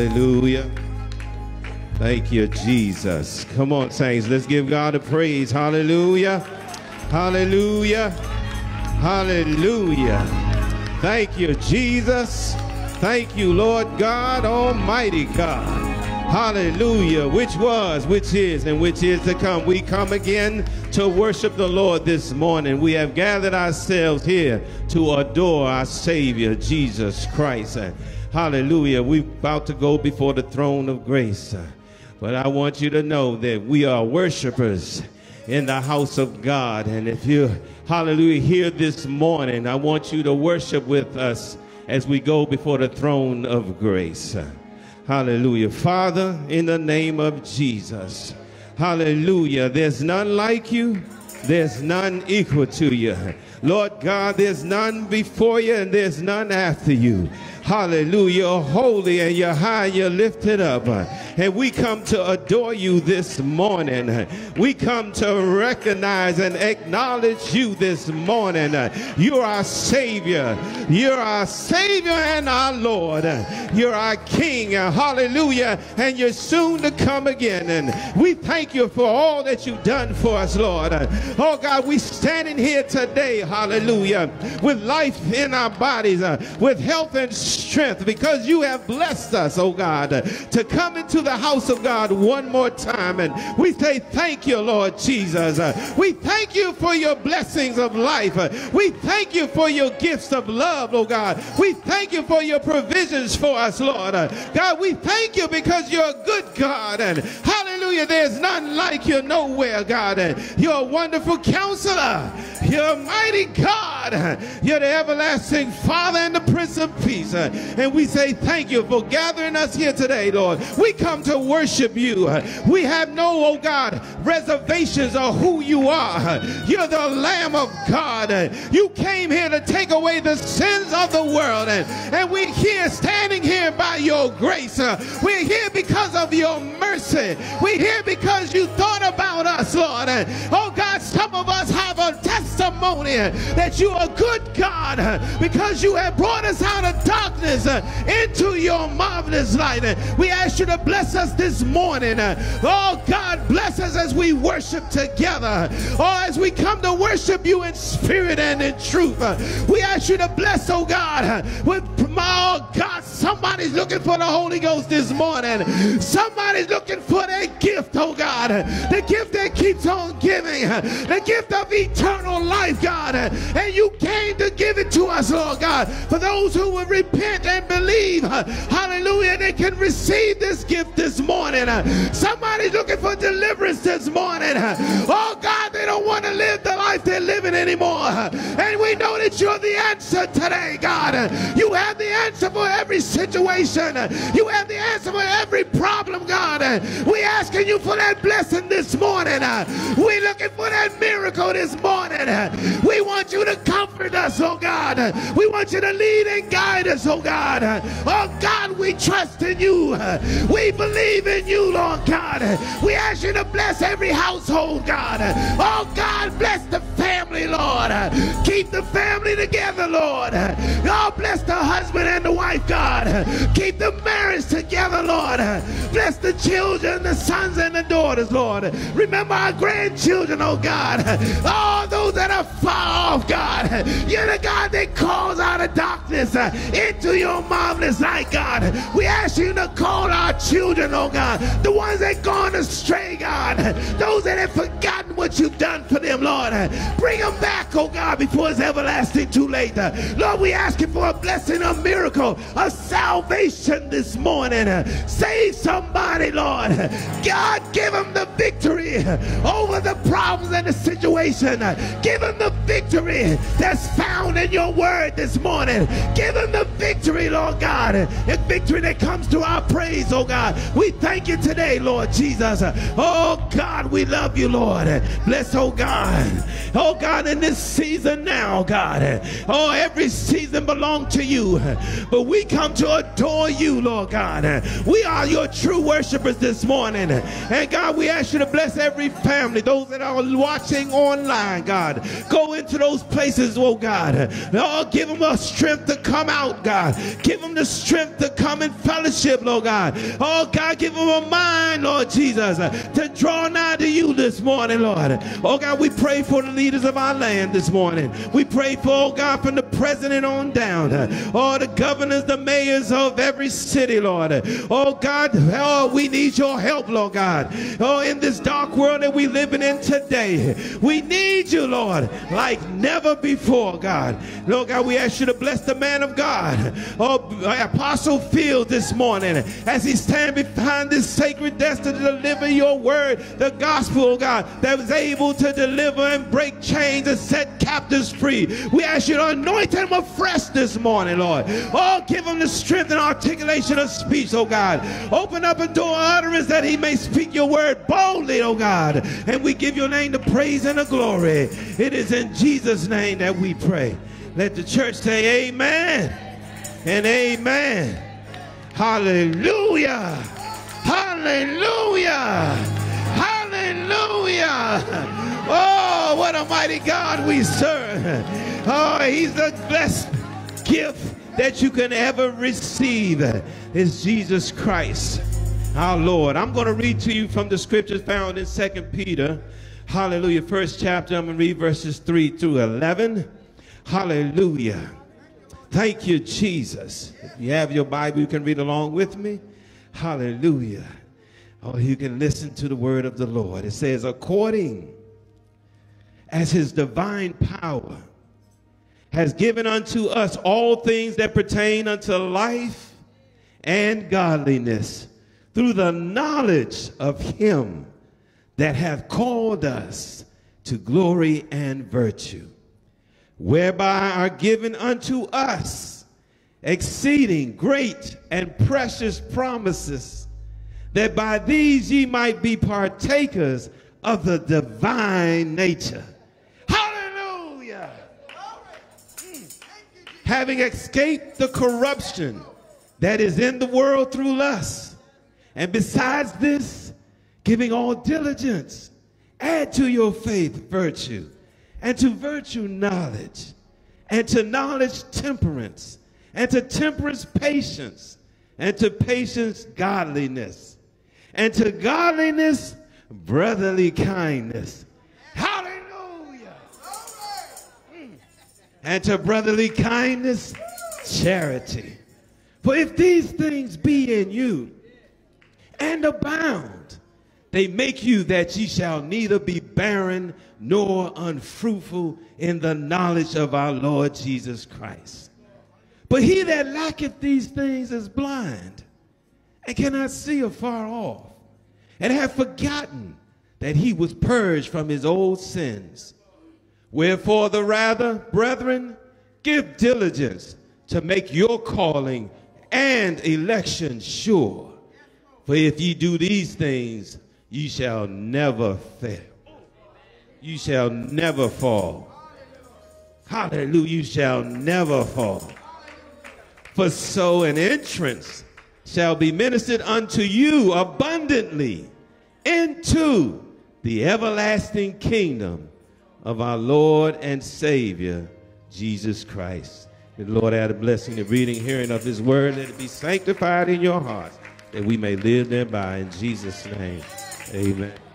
Hallelujah. Thank you, Jesus. Come on, saints. Let's give God a praise. Hallelujah. Hallelujah. Hallelujah. Thank you, Jesus. Thank you, Lord God, Almighty God. Hallelujah. Which was, which is, and which is to come. We come again to worship the Lord this morning. We have gathered ourselves here to adore our Savior, Jesus Christ. Hallelujah. We're about to go before the throne of grace. But I want you to know that we are worshipers in the house of God. And if you, hallelujah, here this morning, I want you to worship with us as we go before the throne of grace. Hallelujah. Father, in the name of Jesus, hallelujah. There's none like you, there's none equal to you. Lord God, there's none before you and there's none after you. Hallelujah. You're holy and you're high, you're lifted up. And we come to adore you this morning. We come to recognize and acknowledge you this morning. You're our Savior. You're our Savior and our Lord. You're our King. Hallelujah. And you're soon to come again. And we thank you for all that you've done for us, Lord. Oh God, we standing here today, hallelujah, with life in our bodies, uh, with health and strength, because you have blessed us, oh God, to come into the house of God one more time. And we say thank you, Lord Jesus. We thank you for your blessings of life. We thank you for your gifts of love, oh God. We thank you for your provisions for us, Lord. God, we thank you because you're a good God. And hallelujah, there's none like you nowhere, God. You're a wonderful counselor. You're a mighty God. You're the everlasting Father and the Prince of Peace. And we say thank you for gathering us here today, Lord. We come to worship you. We have no, oh God, reservations of who you are. You're the Lamb of God. You came here to take away the sins of the world. And, and we're here, standing here by your grace. We're here because of your mercy. We're here because you thought about us, Lord. Oh God, some of us have a testimony that you are good God because you have brought us out of darkness into your marvelous light. We ask you to bless us this morning. Oh God, bless us as we worship together. Oh, as we come to worship you in spirit and in truth. We ask you to bless, oh God, with oh God, somebody's looking for the Holy Ghost this morning. Somebody's looking for that gift, oh God. The gift that keeps on giving. The gift of eternal life, God. And you came to give it to us, Lord God. For those who will repent and believe, hallelujah, they can receive this gift this morning. Somebody's looking for deliverance this morning. Oh God, they don't want to live the life they're living anymore. And we know that you're the answer today, God. You have the answer for every situation. You have the answer for every problem, God. We asking you for that blessing this morning. Uh, We're looking for that miracle this morning. Uh, we want you to comfort us, oh God. Uh, we want you to lead and guide us, oh God. Oh God, we trust in you. We believe in you, Lord God. We ask you to bless every household, God. Oh God, bless the family, Lord. Keep the family together, Lord. God bless the husband and the wife, God. Keep the marriage together, Lord. Bless the children, the sons and the daughters, Lord. Remember our grandchildren, oh God. All those that are far off, God. You're the God that calls out of darkness into your marvelous light, God. We ask you to call our children, oh God. The ones that gone astray, God. Those that have forgotten what you've done for them, Lord. Bring them back, oh God, before it's everlasting too late. Lord, we ask you for a blessing, a miracle, a salvation this morning. Save somebody, Lord. God, give them the victory over the problems and the situation. Give them the victory that's found in your word this morning. Give them the victory, Lord God. A victory that comes to our praise, oh God. We thank you today, Lord Jesus. Oh God, we love you, Lord. Bless, oh God. Oh God, in this season now, God. Oh, every season belongs to you. But we come to adore you, Lord God. We are your true worshipers this morning. And God, we ask you to bless every family, those that are watching online, God. Go into those places, oh God. Oh, give them a strength to come out, God. Give them the strength to come in fellowship, Lord God. Oh God, give them a mind, Lord Jesus, to draw nigh to you this morning, Lord. Oh God, we pray for the leaders of our land this morning. We pray for, oh God, from the president on down. Oh, the governors, the mayors of every city, Lord. Oh God, oh, we need your help, Lord God. Oh, in this dark world that we living in today, we need you, Lord, like never before, God. Lord God, we ask you to bless the man of God. Oh, Apostle Field this morning as he stand behind this sacred desk to deliver your word, the gospel, oh God, that was able to deliver and break chains and set captives free. We ask you to anoint him afresh this morning, Lord. Oh, give him the strength and articulation of speech, oh God. Open up a door of utterance that he may speak your word boldly, oh God. And we give your name the praise and the glory. It is in Jesus' name that we pray. Let the church say amen and amen. Hallelujah. Hallelujah. Hallelujah. Oh, what a mighty God we serve. Oh, he's the best gift that you can ever receive is Jesus Christ, our Lord. I'm going to read to you from the scriptures found in Second Peter. Hallelujah. First chapter, I'm going to read verses 3 through 11. Hallelujah. Thank you, Jesus. If you have your Bible, you can read along with me. Hallelujah. Oh, you can listen to the word of the Lord. It says, according as his divine power has given unto us all things that pertain unto life and godliness through the knowledge of him that hath called us to glory and virtue, whereby are given unto us exceeding great and precious promises, that by these ye might be partakers of the divine nature. Hallelujah! Having escaped the corruption that is in the world through lust, and besides this, giving all diligence, add to your faith virtue, and to virtue knowledge, and to knowledge temperance, and to temperance patience, and to patience godliness, and to godliness brotherly kindness. Hallelujah! And to brotherly kindness, charity. For if these things be in you and abound, they make you that ye shall neither be barren nor unfruitful in the knowledge of our Lord Jesus Christ. But he that lacketh these things is blind and cannot see afar off, and hath forgotten that he was purged from his old sins. Wherefore, the rather, brethren, give diligence to make your calling and election sure. For if ye do these things, ye shall never fail. You shall never fall. Hallelujah. You shall never fall. For so an entrance shall be ministered unto you abundantly into the everlasting kingdom of our Lord and Savior, Jesus Christ. The Lord add a blessing to reading, hearing of his word. Let it be sanctified in your hearts that we may live thereby. In Jesus' name, amen.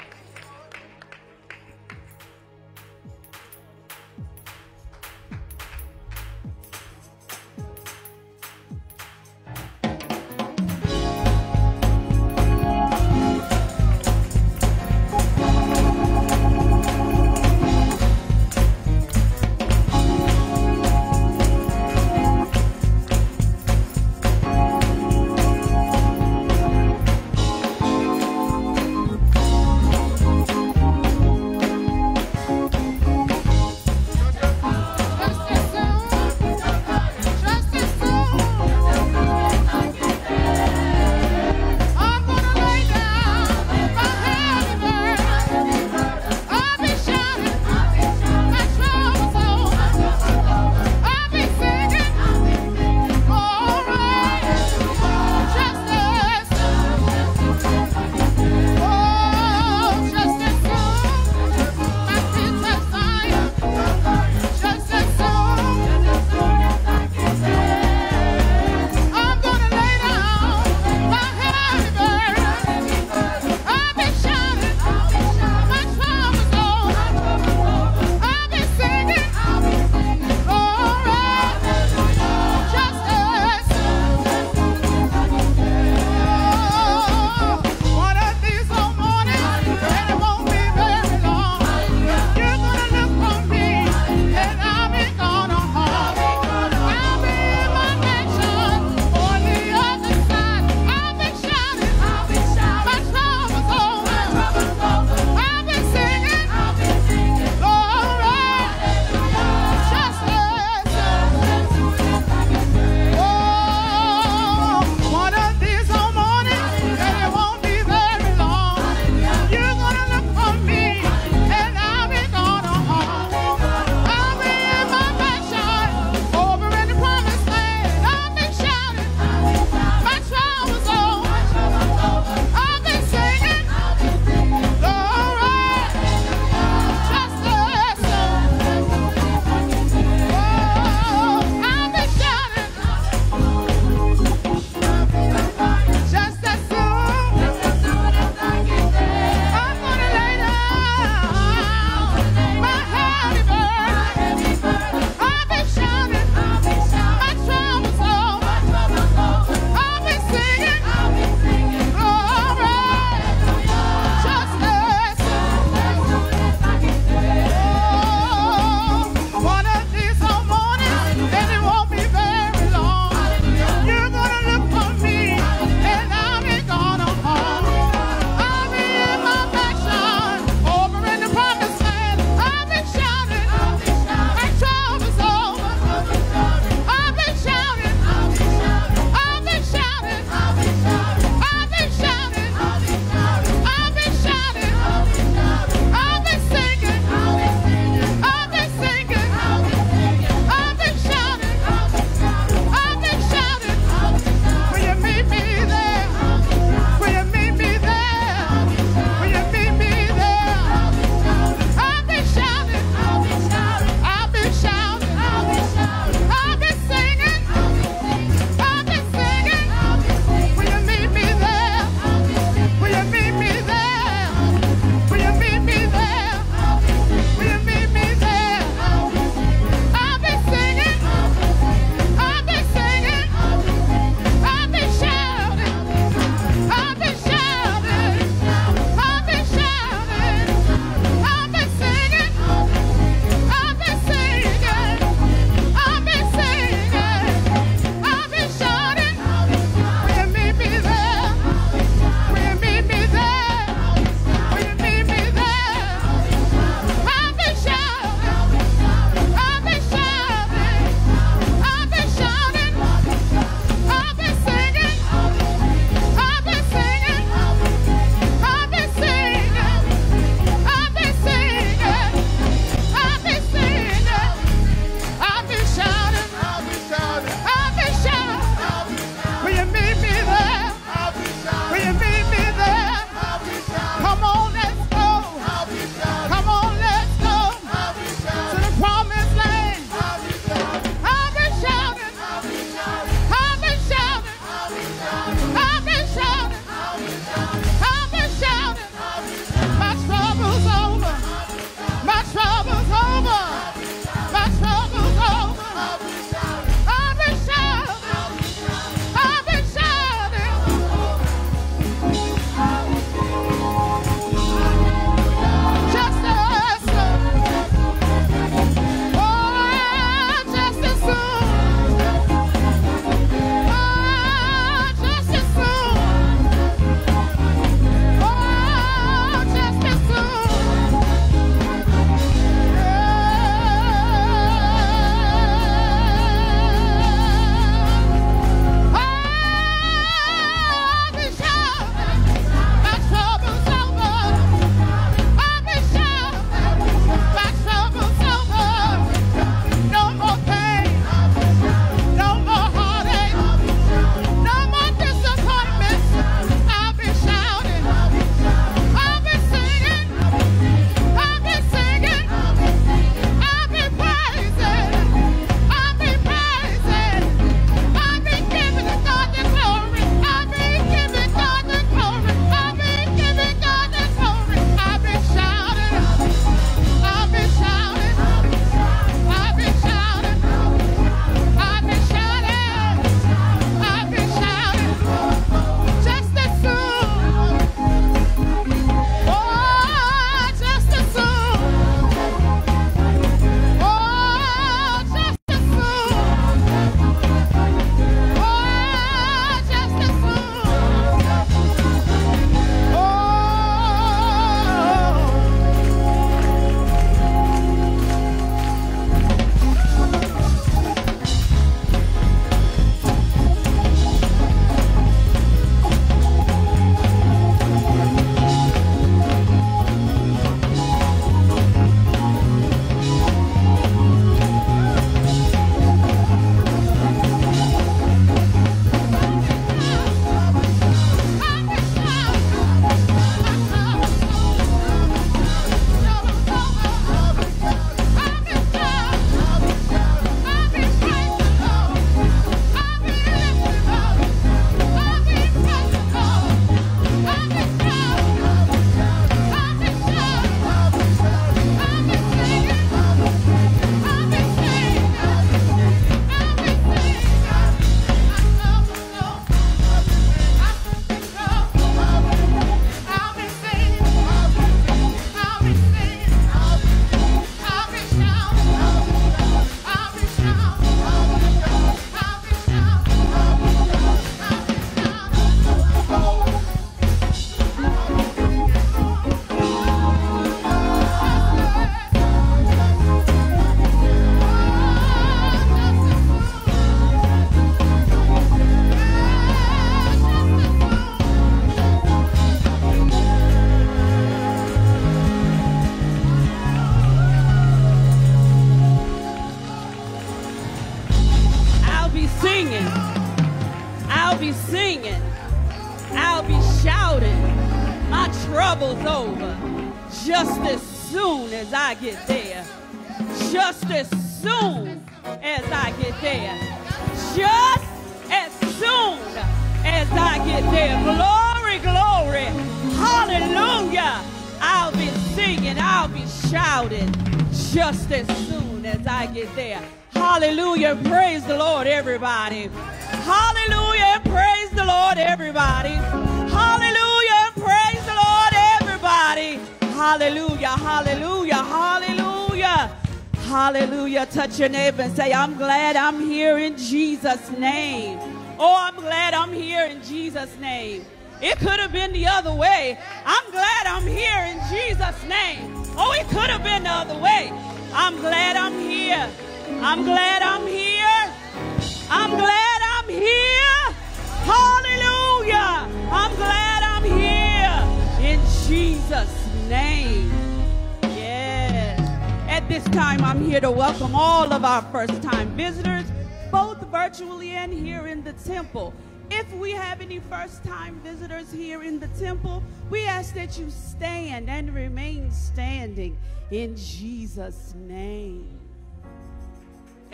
Temple. If we have any first time visitors here in the temple, we ask that you stand and remain standing in Jesus' name.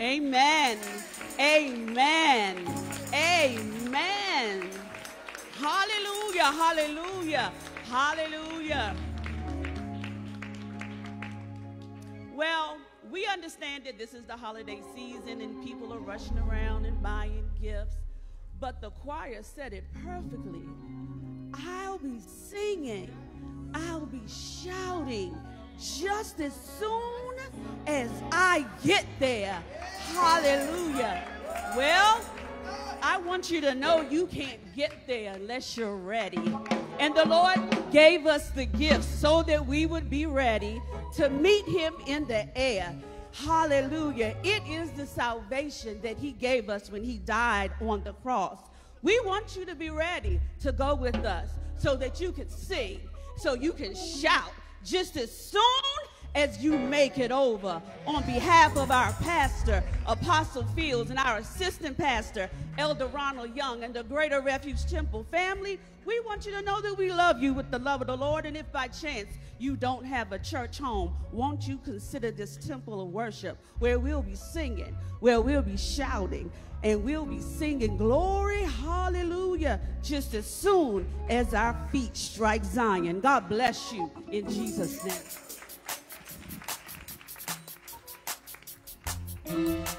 Amen. Amen. Amen. Hallelujah. Hallelujah. Hallelujah. Well, we understand that this is the holiday season and people are rushing around and buying gifts. But the choir said it perfectly. I'll be singing, I'll be shouting just as soon as I get there. Hallelujah. Well, I want you to know you can't get there unless you're ready. And the Lord gave us the gifts so that we would be ready to meet Him in the air. Hallelujah. It is the salvation that he gave us when he died on the cross. We want you to be ready to go with us so that you can sing, so you can shout just as soon as you make it over. On behalf of our pastor, Apostle Fields, and our assistant pastor, Elder Ronald Young, and the Greater Refuge Temple family, we want you to know that we love you with the love of the Lord. And if by chance you don't have a church home, won't you consider this temple of worship where we'll be singing, where we'll be shouting, and we'll be singing glory, hallelujah, just as soon as our feet strike Zion. God bless you in Jesus' name. Praise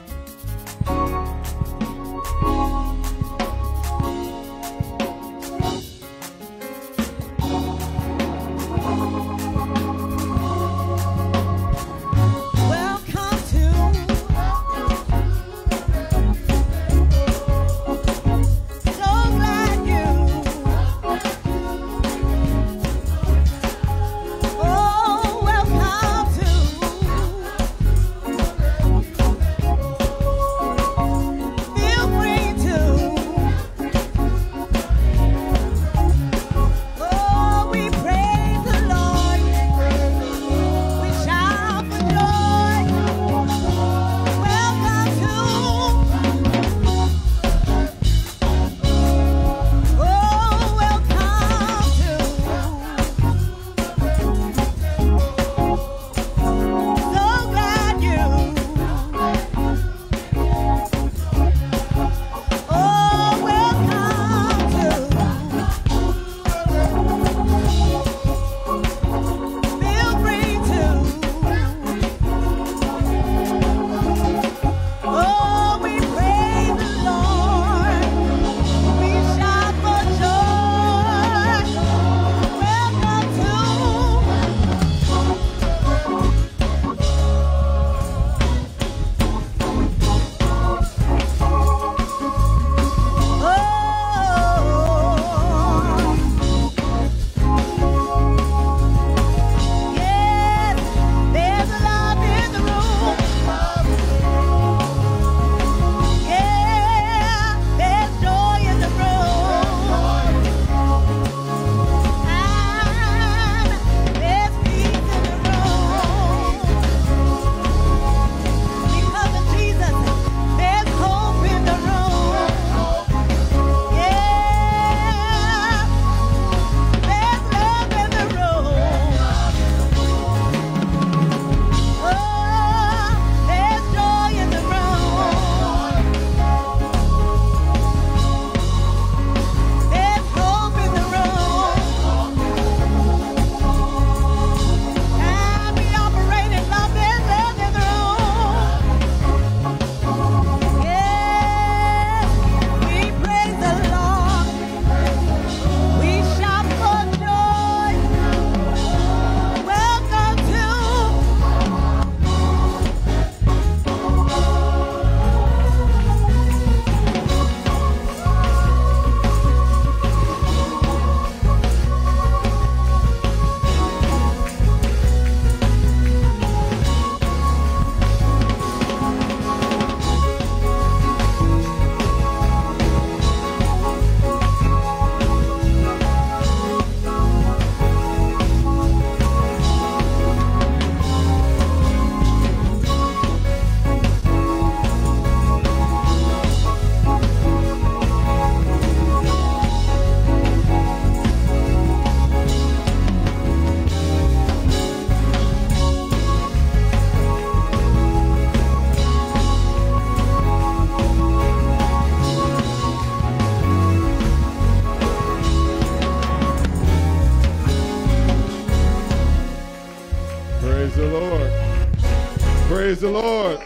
the Lord.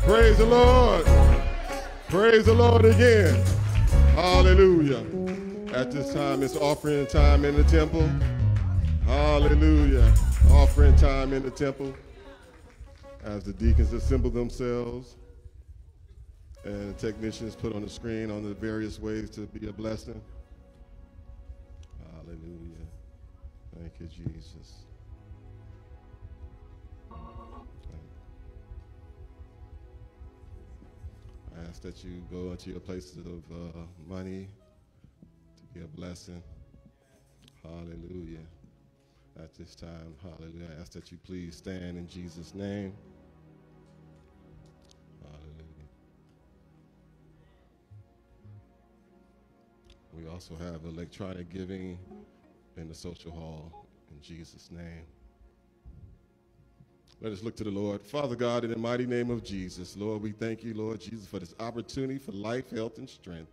Praise the Lord. Praise the Lord again. Hallelujah. At this time, it's offering time in the temple. Hallelujah. Offering time in the temple as the deacons assemble themselves and the technicians put on the screen on the various ways to be a blessing. Hallelujah. Thank you, Jesus. Ask that you go into your places of uh, money to be a blessing. Hallelujah. At this time, hallelujah. I ask that you please stand in Jesus' name. Hallelujah. We also have electronic giving in the social hall in Jesus' name. Let us look to the Lord. Father God, in the mighty name of Jesus, Lord, we thank you, Lord Jesus, for this opportunity for life, health, and strength.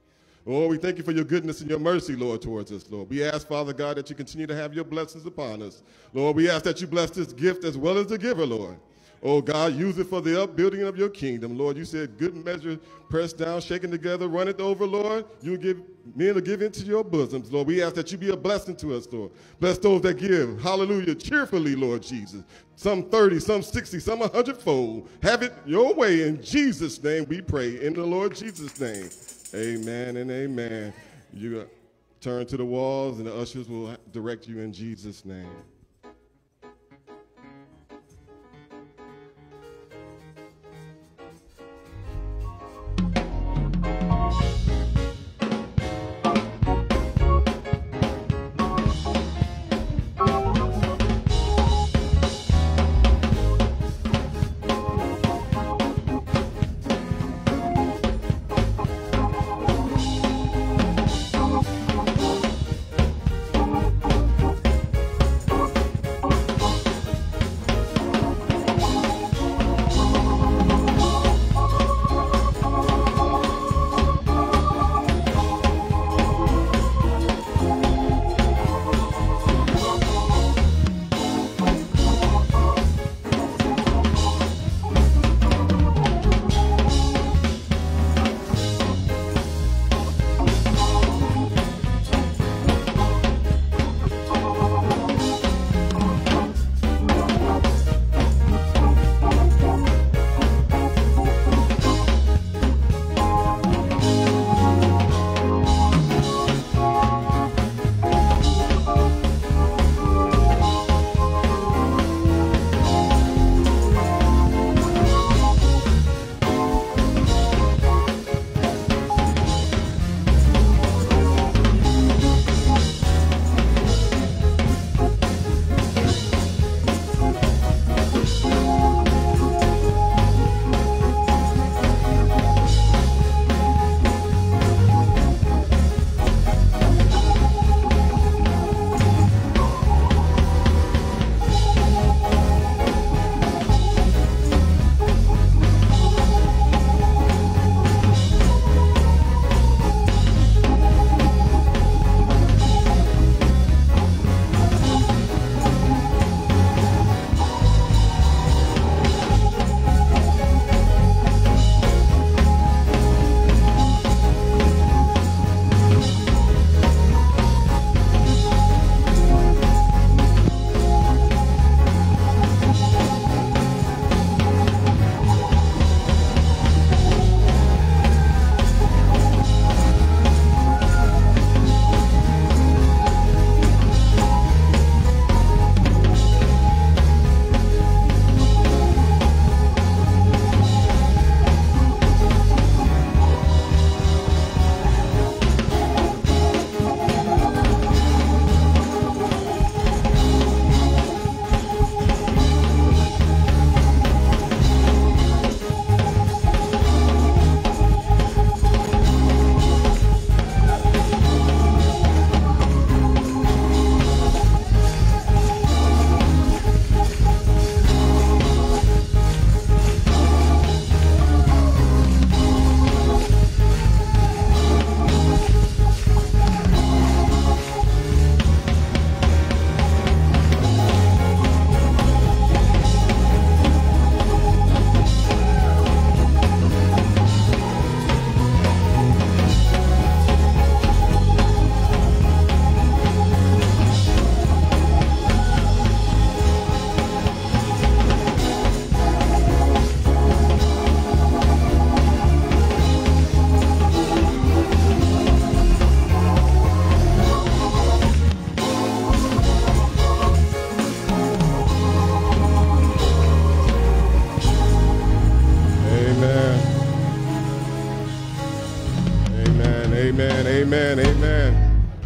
Lord, we thank you for your goodness and your mercy, Lord, towards us, Lord. We ask, Father God, that you continue to have your blessings upon us. Lord, we ask that you bless this gift as well as the giver, Lord. Oh God, use it for the upbuilding of your kingdom, Lord. You said, good measure, pressed down, shaken together, run it over, Lord. You give men to give into your bosoms, Lord. We ask that you be a blessing to us, Lord. Bless those that give, hallelujah, cheerfully, Lord Jesus. Some 30, some 60, some 100 fold. Have it your way. In Jesus' name we pray. In the Lord Jesus' name. Amen and amen. You uh, turn to the walls, and the ushers will direct you in Jesus' name.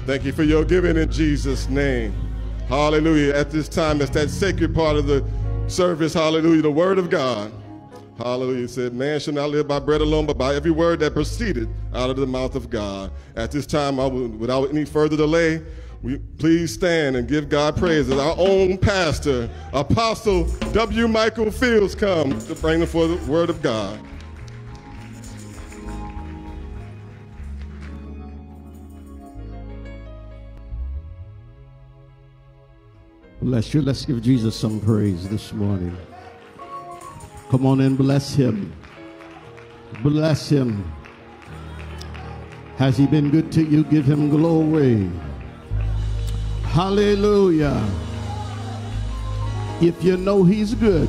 Thank you for your giving in Jesus' name. Hallelujah. At this time, it's that sacred part of the service. Hallelujah. The word of God. Hallelujah. It said, Man shall not live by bread alone, but by every word that proceeded out of the mouth of God. At this time, I will, without any further delay, we please stand and give God praise as our own pastor, Apostle W. Michael Fields, comes to bring the the word of God. Bless you. Let's give Jesus some praise this morning. Come on and bless him. Bless him. Has he been good to you? Give him glory. Hallelujah. If you know he's good,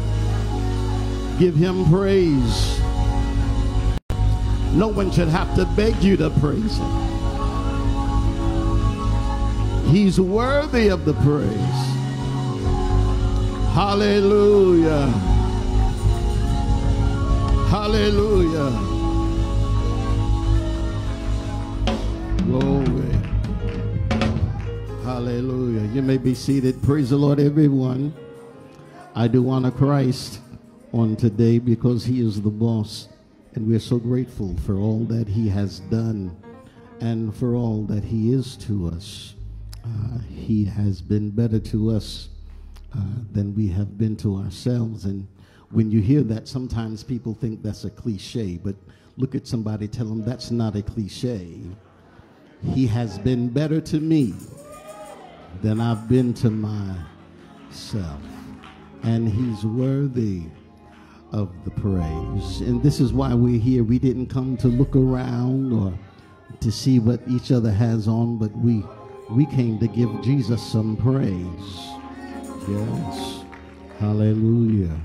give him praise. No one should have to beg you to praise him. He's worthy of the praise. Hallelujah. Hallelujah. Glory. Hallelujah. You may be seated. Praise the Lord, everyone. I do honor Christ on today because he is the boss. And we're so grateful for all that he has done and for all that he is to us. Uh, he has been better to us uh, than we have been to ourselves. And when you hear that, sometimes people think that's a cliche, but look at somebody, tell them that's not a cliche. He has been better to me than I've been to myself. And he's worthy of the praise. And this is why we're here. We didn't come to look around or to see what each other has on, but we we came to give Jesus some praise. Yes. Hallelujah.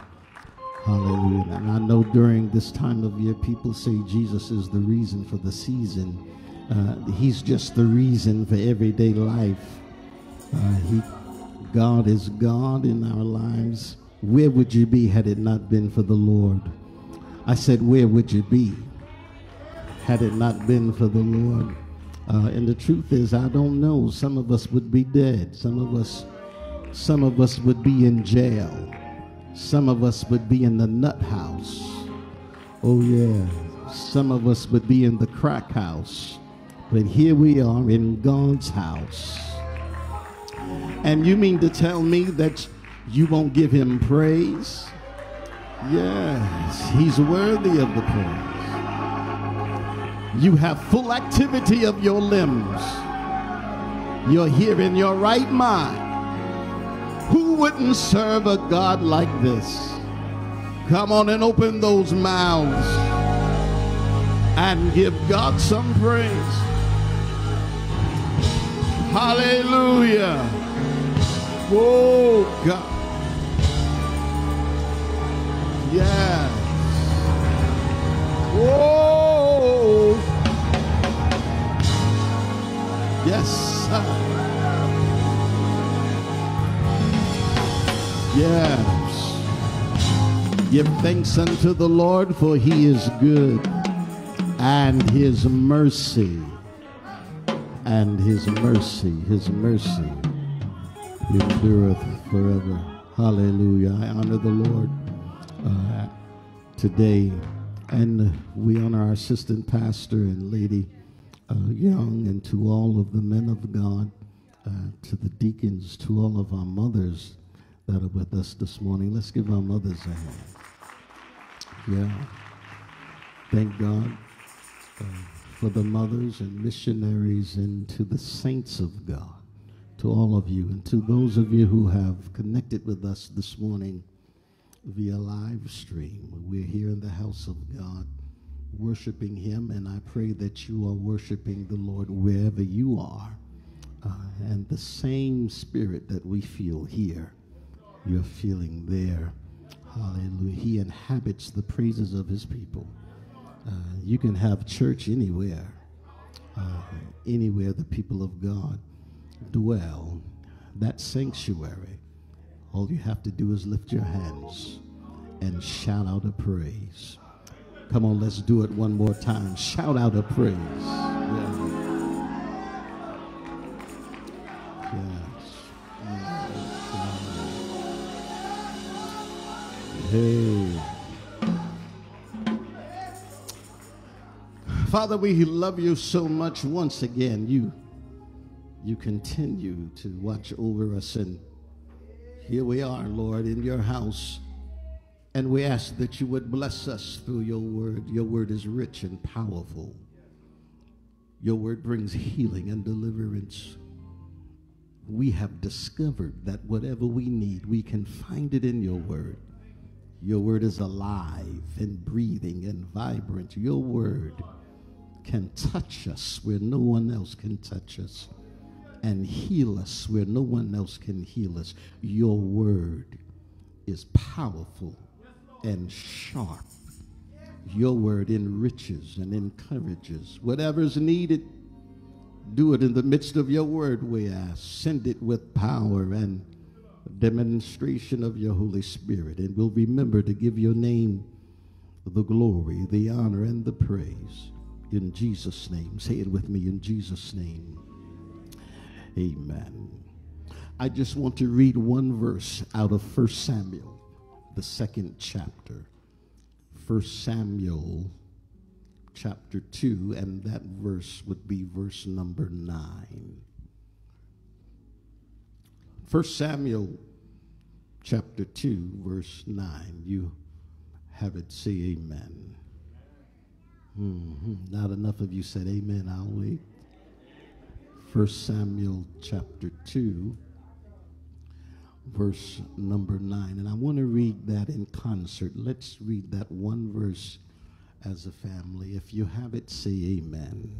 Hallelujah. And I know during this time of year, people say Jesus is the reason for the season. Uh, he's just the reason for everyday life. Uh, he, God is God in our lives. Where would you be had it not been for the Lord? I said, Where would you be had it not been for the Lord? Uh, and the truth is, I don't know. Some of us would be dead. Some of us some of us would be in jail. Some of us would be in the nut house. Oh, yeah. Some of us would be in the crack house. But here we are in God's house. And you mean to tell me that you won't give him praise? Yes, he's worthy of the praise. You have full activity of your limbs. You're here in your right mind. Who wouldn't serve a God like this? Come on and open those mouths and give God some praise. Hallelujah. Oh, God. Yes. Oh. Yes, sir. Yes. Give thanks unto the Lord, for he is good, and his mercy, and his mercy, his mercy endureth forever. Hallelujah. I honor the Lord uh, today, and we honor our assistant pastor and lady uh, Young, and to all of the men of God, uh, to the deacons, to all of our mothers that are with us this morning. Let's give our mothers a hand. Yeah. Thank God uh, for the mothers and missionaries and to the saints of God, to all of you, and to those of you who have connected with us this morning via live stream. We're here in the house of God worshiping Him, and I pray that you are worshiping the Lord wherever you are. Uh, and the same spirit that we feel here you're feeling there. Hallelujah. He inhabits the praises of his people. Uh, you can have church anywhere, uh, anywhere the people of God dwell. That sanctuary, all you have to do is lift your hands and shout out a praise. Come on, let's do it one more time. Shout out a praise. Yeah. Hey. Father, we love you so much once again. You you continue to watch over us and here we are, Lord, in your house. And we ask that you would bless us through your word. Your word is rich and powerful. Your word brings healing and deliverance. We have discovered that whatever we need, we can find it in your word. Your word is alive and breathing and vibrant. Your word can touch us where no one else can touch us and heal us where no one else can heal us. Your word is powerful and sharp. Your word enriches and encourages. Whatever's needed, do it in the midst of your word, we ask. Send it with power and demonstration of your Holy Spirit. And we'll remember to give your name the glory, the honor, and the praise. In Jesus' name. Say it with me in Jesus' name. Amen. I just want to read one verse out of 1 Samuel, the second chapter. 1 Samuel chapter 2, and that verse would be verse number 9. 1 Samuel chapter 2, verse 9. You have it, say amen. Mm-hmm. Not enough of you said amen. I'll wait. 1 Samuel chapter 2, verse number 9. And I want to read that in concert. Let's read that one verse as a family. If you have it, say amen.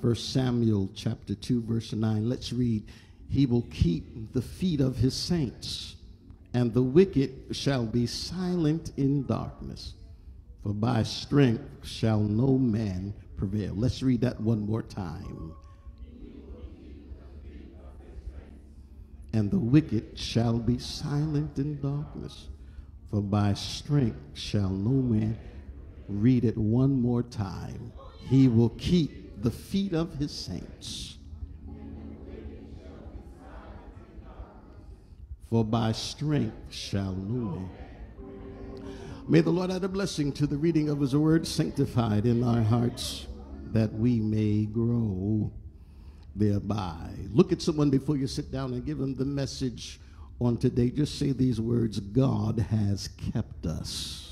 1 Samuel chapter 2, verse 9. Let's read. He will keep the feet of his saints, and the wicked shall be silent in darkness. For by strength shall no man prevail. Let's read that one more time. and the wicked shall be silent in darkness. For by strength shall no man read it one more time. He will keep the feet of his saints. For by strength shall no man. May the Lord add a blessing to the reading of his word, sanctified in our hearts, that we may grow thereby. Look at someone before you sit down and give them the message on today. Just say these words God has kept us.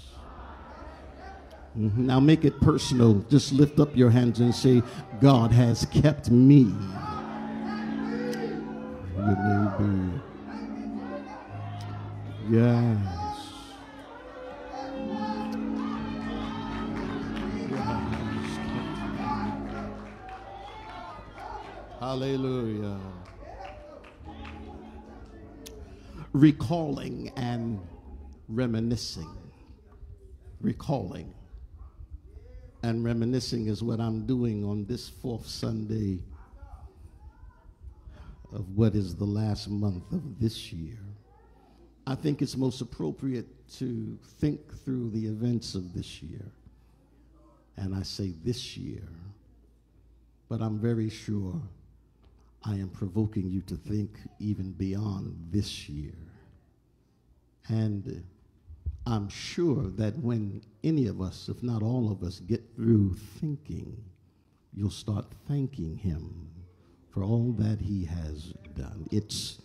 Mm-hmm. Now make it personal. Just lift up your hands and say, God has kept me. You may be. Yes. Hallelujah. Recalling and reminiscing. Recalling and reminiscing is what I'm doing on this fourth Sunday of what is the last month of this year. I think it's most appropriate to think through the events of this year. And I say this year, but I'm very sure I am provoking you to think even beyond this year. And I'm sure that when any of us, if not all of us, get through thinking, you'll start thanking Him for all that He has done. It's,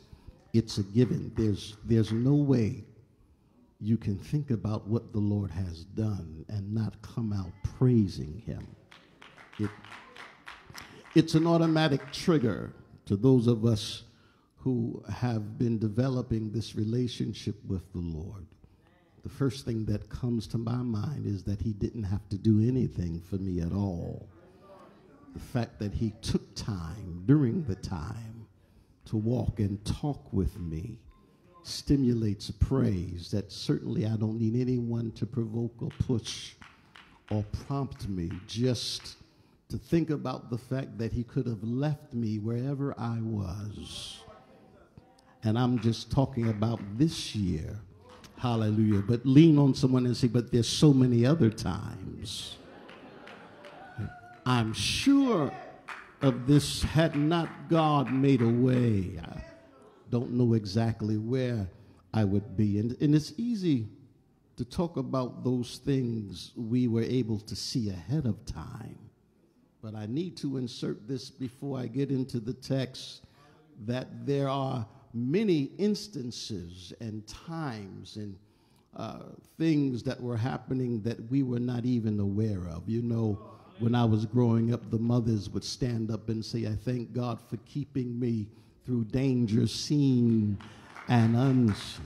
it's a given. There's, there's no way you can think about what the Lord has done and not come out praising Him. It, it's an automatic trigger to those of us who have been developing this relationship with the Lord, the first thing that comes to my mind is that He didn't have to do anything for me at all. The fact that He took time during the time to walk and talk with me stimulates praise that certainly I don't need anyone to provoke or push or prompt me. Just to think about the fact that he could have left me wherever I was. And I'm just talking about this year. Hallelujah. But lean on someone and say, but there's so many other times. I'm sure of this had not God made a way. I don't know exactly where I would be. And, and it's easy to talk about those things we were able to see ahead of time. But I need to insert this before I get into the text that there are many instances and times and uh, things that were happening that we were not even aware of. You know, when I was growing up, the mothers would stand up and say, I thank God for keeping me through danger seen and unseen.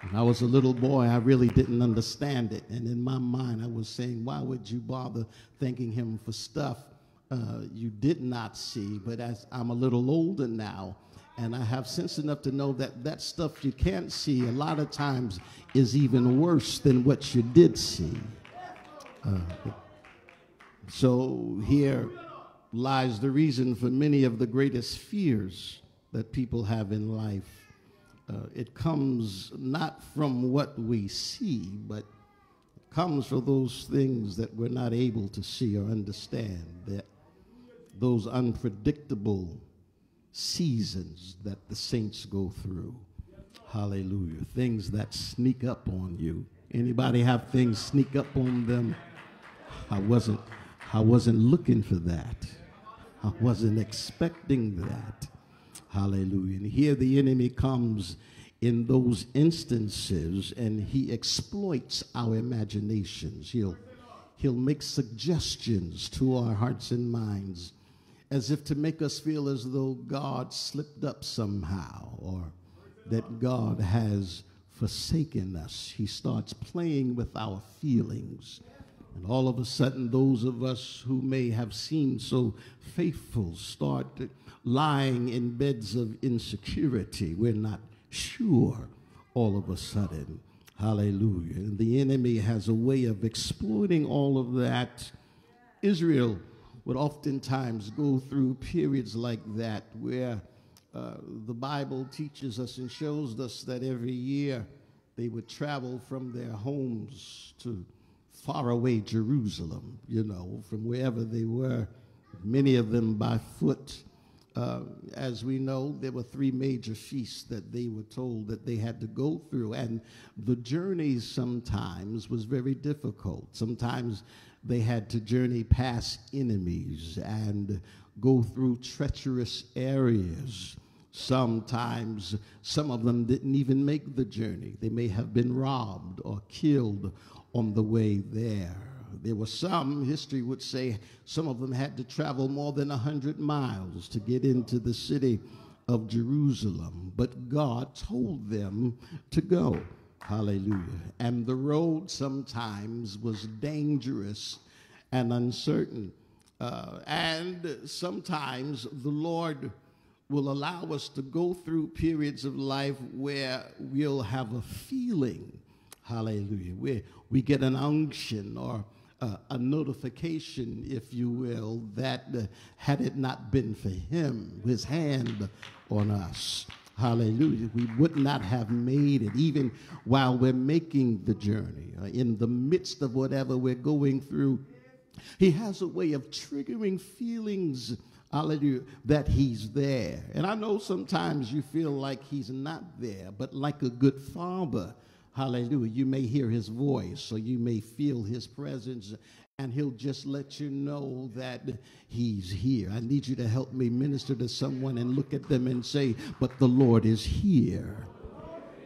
When I was a little boy, I really didn't understand it. And in my mind, I was saying, why would you bother thanking him for stuff uh, you did not see? But as I'm a little older now, and I have sense enough to know that that stuff you can't see a lot of times is even worse than what you did see. Uh, so here lies the reason for many of the greatest fears that people have in life. Uh, it comes not from what we see, but it comes from those things that we're not able to see or understand, that those unpredictable seasons that the saints go through. Hallelujah. Things that sneak up on you. Anybody have things sneak up on them? I wasn't I wasn't looking for that. I wasn't expecting that. Hallelujah. And here the enemy comes in those instances and he exploits our imaginations. He'll, he'll make suggestions to our hearts and minds as if to make us feel as though God slipped up somehow or that God has forsaken us. He starts playing with our feelings. And all of a sudden, those of us who may have seemed so faithful start lying in beds of insecurity. We're not sure all of a sudden. Hallelujah. And the enemy has a way of exploiting all of that. Israel would oftentimes go through periods like that where uh, the Bible teaches us and shows us that every year they would travel from their homes to faraway Jerusalem, you know, from wherever they were, many of them by foot. Uh, as we know, there were three major feasts that they were told that they had to go through, and the journey sometimes was very difficult. Sometimes they had to journey past enemies and go through treacherous areas. Sometimes some of them didn't even make the journey. They may have been robbed or killed on the way there. There were some, history would say, some of them had to travel more than 100 miles to get into the city of Jerusalem. But God told them to go. Hallelujah. And the road sometimes was dangerous and uncertain. Uh, and sometimes the Lord will allow us to go through periods of life where we'll have a feeling, hallelujah, where we get an unction or uh, a notification, if you will, that uh, had it not been for Him, His hand on us, hallelujah, we would not have made it, even while we're making the journey, uh, in the midst of whatever we're going through. He has a way of triggering feelings hallelujah, that he's there. And I know sometimes you feel like he's not there, but like a good father, hallelujah, you may hear his voice or you may feel his presence and he'll just let you know that he's here. I need you to help me minister to someone and look at them and say, But the Lord is here.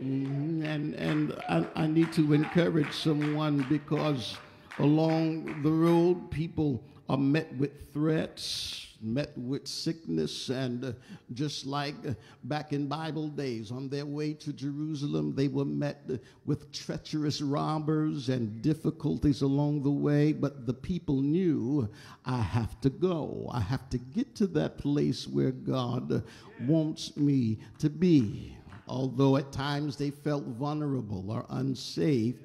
Mm-hmm. And, and I, I need to encourage someone because along the road, people are met with threats, met with sickness, and uh, just like uh, back in Bible days, on their way to Jerusalem, they were met uh, with treacherous robbers and difficulties along the way. But the people knew, I have to go. I have to get to that place where God wants me to be. Although at times they felt vulnerable or unsafe,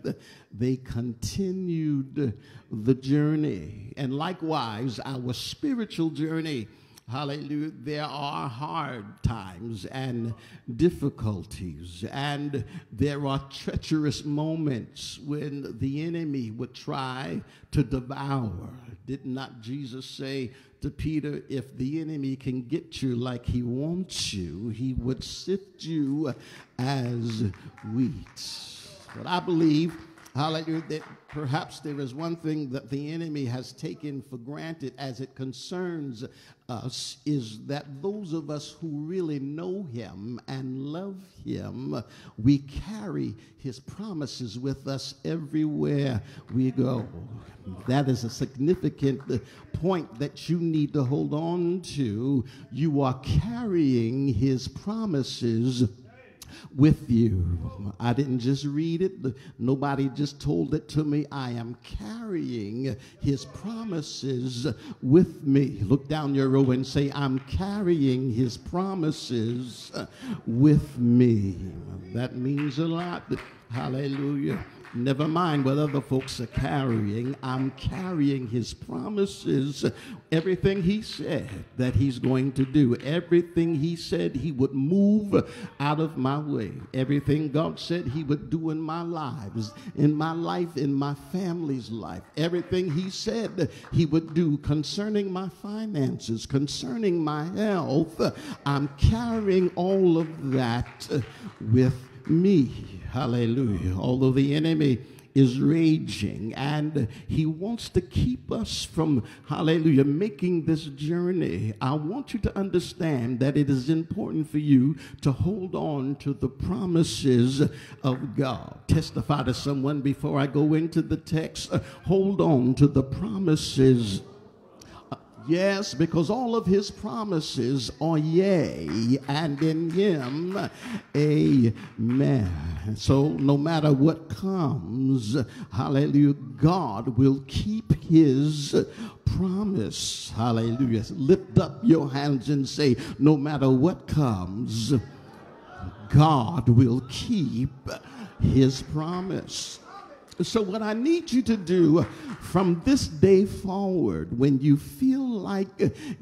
they continued the journey. And likewise, our spiritual journey Hallelujah. There are hard times and difficulties, and there are treacherous moments when the enemy would try to devour. Did not Jesus say to Peter, if the enemy can get you like he wants you, he would sift you as wheat? But I believe Hallelujah. That perhaps there is one thing that the enemy has taken for granted as it concerns us is that those of us who really know him and love him, we carry his promises with us everywhere we go. That is a significant point that you need to hold on to. You are carrying his promises with you. I didn't just read it, nobody just told it to me. I am carrying his promises with me. Look down your row and say, I'm carrying his promises with me. That means a lot. Hallelujah. Never mind what other folks are carrying. I'm carrying his promises, everything he said that he's going to do, everything he said he would move out of my way, everything God said he would do in my lives, in my life, in my family's life, everything he said he would do concerning my finances, concerning my health. I'm carrying all of that with me. Hallelujah. Although the enemy is raging and he wants to keep us from, hallelujah, making this journey. I want you to understand that it is important for you to hold on to the promises of God. Testify to someone before I go into the text. hold on to the promises Yes, because all of his promises are yea, and in him, amen. So no matter what comes, hallelujah, God will keep his promise. Hallelujah. Lift up your hands and say, no matter what comes, God will keep his promise. So, what I need you to do from this day forward, when you feel like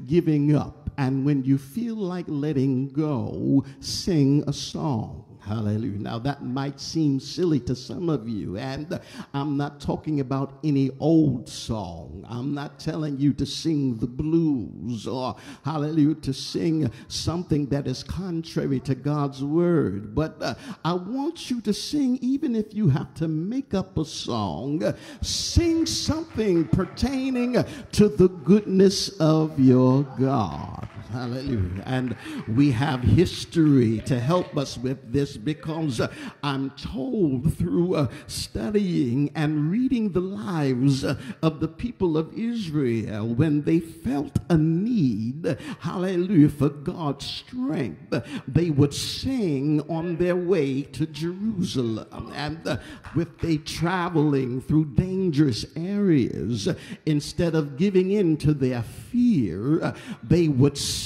giving up and when you feel like letting go, sing a song. Hallelujah. Now, that might seem silly to some of you, and I'm not talking about any old song. I'm not telling you to sing the blues or, hallelujah, to sing something that is contrary to God's word. But uh, I want you to sing, even if you have to make up a song, sing something pertaining to the goodness of your God. Hallelujah. And we have history to help us with this because uh, I'm told through uh, studying and reading the lives uh, of the people of Israel when they felt a need, hallelujah, for God's strength, they would sing on their way to Jerusalem. And uh, with they traveling through dangerous areas, instead of giving in to their fear, uh, they would sing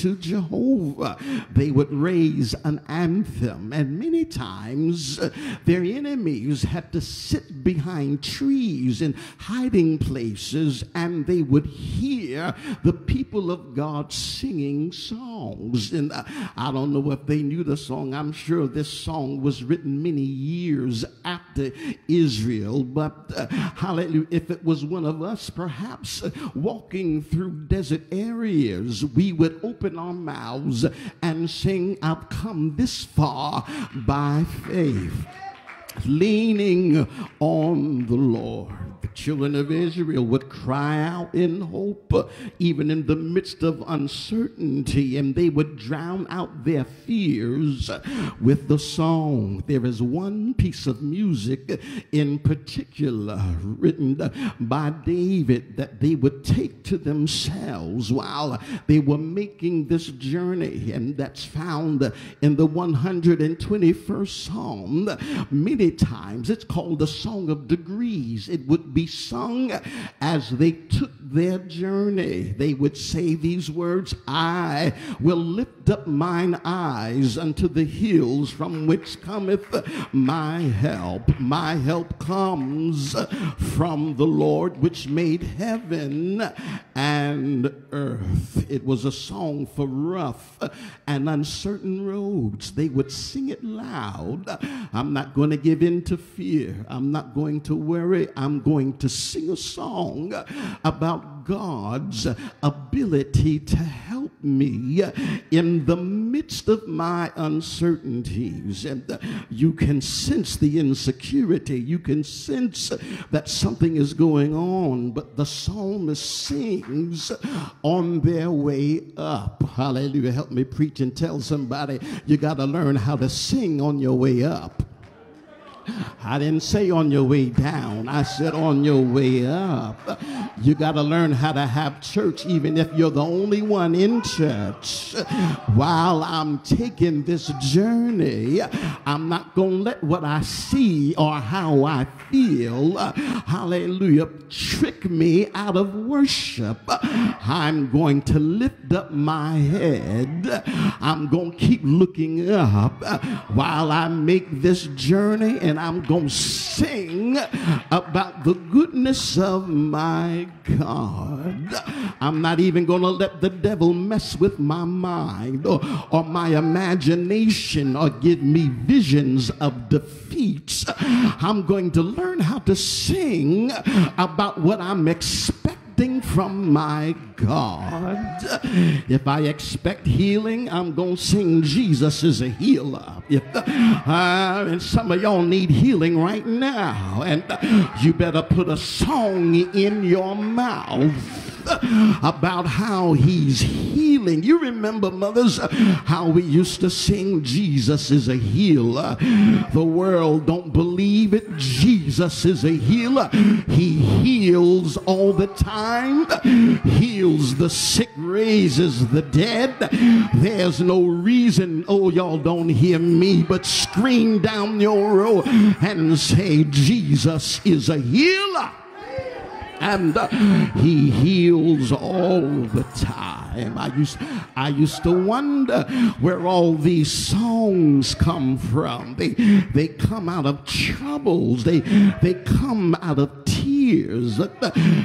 to Jehovah. They would raise an anthem, and many times uh, their enemies had to sit behind trees in hiding places, and they would hear the people of God singing songs. And uh, I don't know if they knew the song. I'm sure this song was written many years after Israel, but uh, hallelujah, if it was one of us, perhaps uh, walking through desert areas, we would open our mouths and sing, I've come this far by faith leaning on the Lord. The children of Israel would cry out in hope, even in the midst of uncertainty, and they would drown out their fears with the song. There is one piece of music in particular written by David that they would take to themselves while they were making this journey, and that's found in the 121st Psalm. Many times it's called the Song of Degrees. It would be sung as they took their journey. They would say these words I will lift up mine eyes unto the hills from which cometh my help. My help comes from the Lord which made heaven and earth. It was a song for rough and uncertain roads. They would sing it loud. I'm not going to give in to fear. I'm not going to worry. I'm going to sing a song about God's ability to help me in the midst of my uncertainties. And uh, you can sense the insecurity. You can sense that something is going on, but the psalmist sings on their way up. Hallelujah. Help me preach and tell somebody you got to learn how to sing on your way up. I didn't say on your way down. I said on your way up. You got to learn how to have church even if you're the only one in church. While I'm taking this journey, I'm not going to let what I see or how I feel, hallelujah, trick me out of worship. I'm going to lift up my head. I'm going to keep looking up while I make this journey and I'm going to sing about the goodness of my God. I'm not even going to let the devil mess with my mind or, or my imagination or give me visions of defeats. I'm going to learn how to sing about what I'm expecting from my God. If I expect healing, I'm going to sing Jesus is a healer. If, uh, and some of y'all need healing right now, and you better put a song in your mouth about how he's healing. You remember, mothers, how we used to sing, Jesus is a healer. The world don't believe it. Jesus is a healer. He heals all the time, heals the sick, raises the dead. There's no reason, oh, y'all don't hear me, but scream down your row and say, Jesus is a healer and uh, he heals all the time. I used, I used to wonder where all these songs come from. They, they come out of troubles. They, they come out of tears.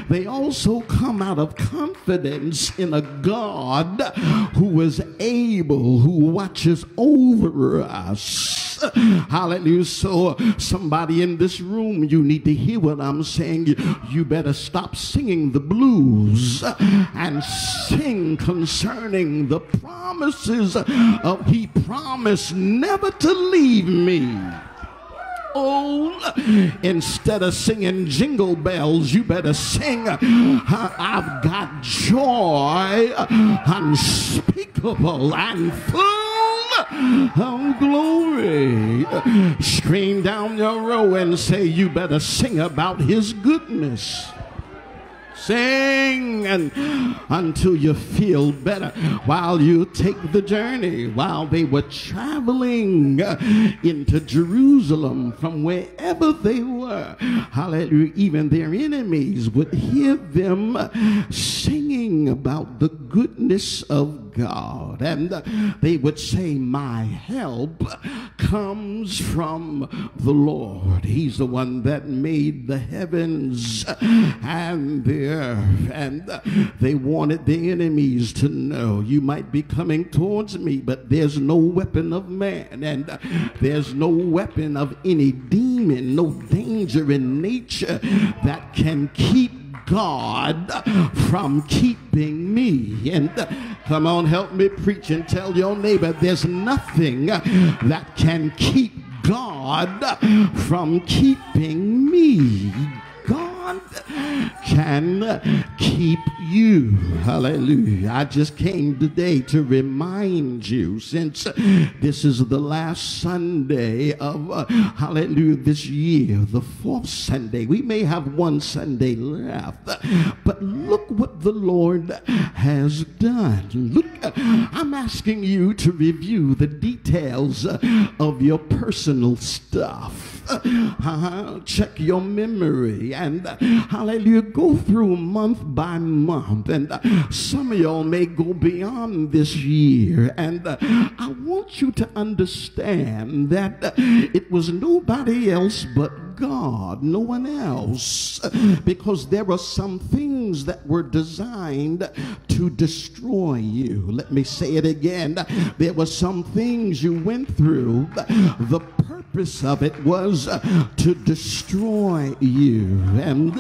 They also come out of confidence in a God who is able, who watches over us. Hallelujah. So, somebody in this room, you need to hear what I'm saying. You better stop singing the blues and sing concerning the promises of He promised never to leave me. Oh, instead of singing jingle bells, you better sing, I've got joy unspeakable and full of glory. Scream down your row and say, You better sing about his goodness. Sing and until you feel better while you take the journey. While they were traveling uh, into Jerusalem from wherever they were, hallelujah, even their enemies would hear them uh, singing about the goodness of God. And they would say, My help comes from the Lord. He's the one that made the heavens and the earth. And they wanted the enemies to know you might be coming towards me, but there's no weapon of man, and there's no weapon of any demon, no danger in nature that can keep God from keeping me. And come on, help me preach and tell your neighbor there's nothing that can keep God from keeping me. Can keep you. Hallelujah. I just came today to remind you since this is the last Sunday of, uh, hallelujah, this year, the fourth Sunday. We may have one Sunday left, but look what the Lord has done. Look, I'm asking you to review the details of your personal stuff. Uh, check your memory and hallelujah, go through month by month. And uh, some of y'all may go beyond this year. And uh, I want you to understand that uh, it was nobody else but God, no one else. Because there are some things that were designed to destroy you. Let me say it again. There were some things you went through. The purpose of it was to destroy you. And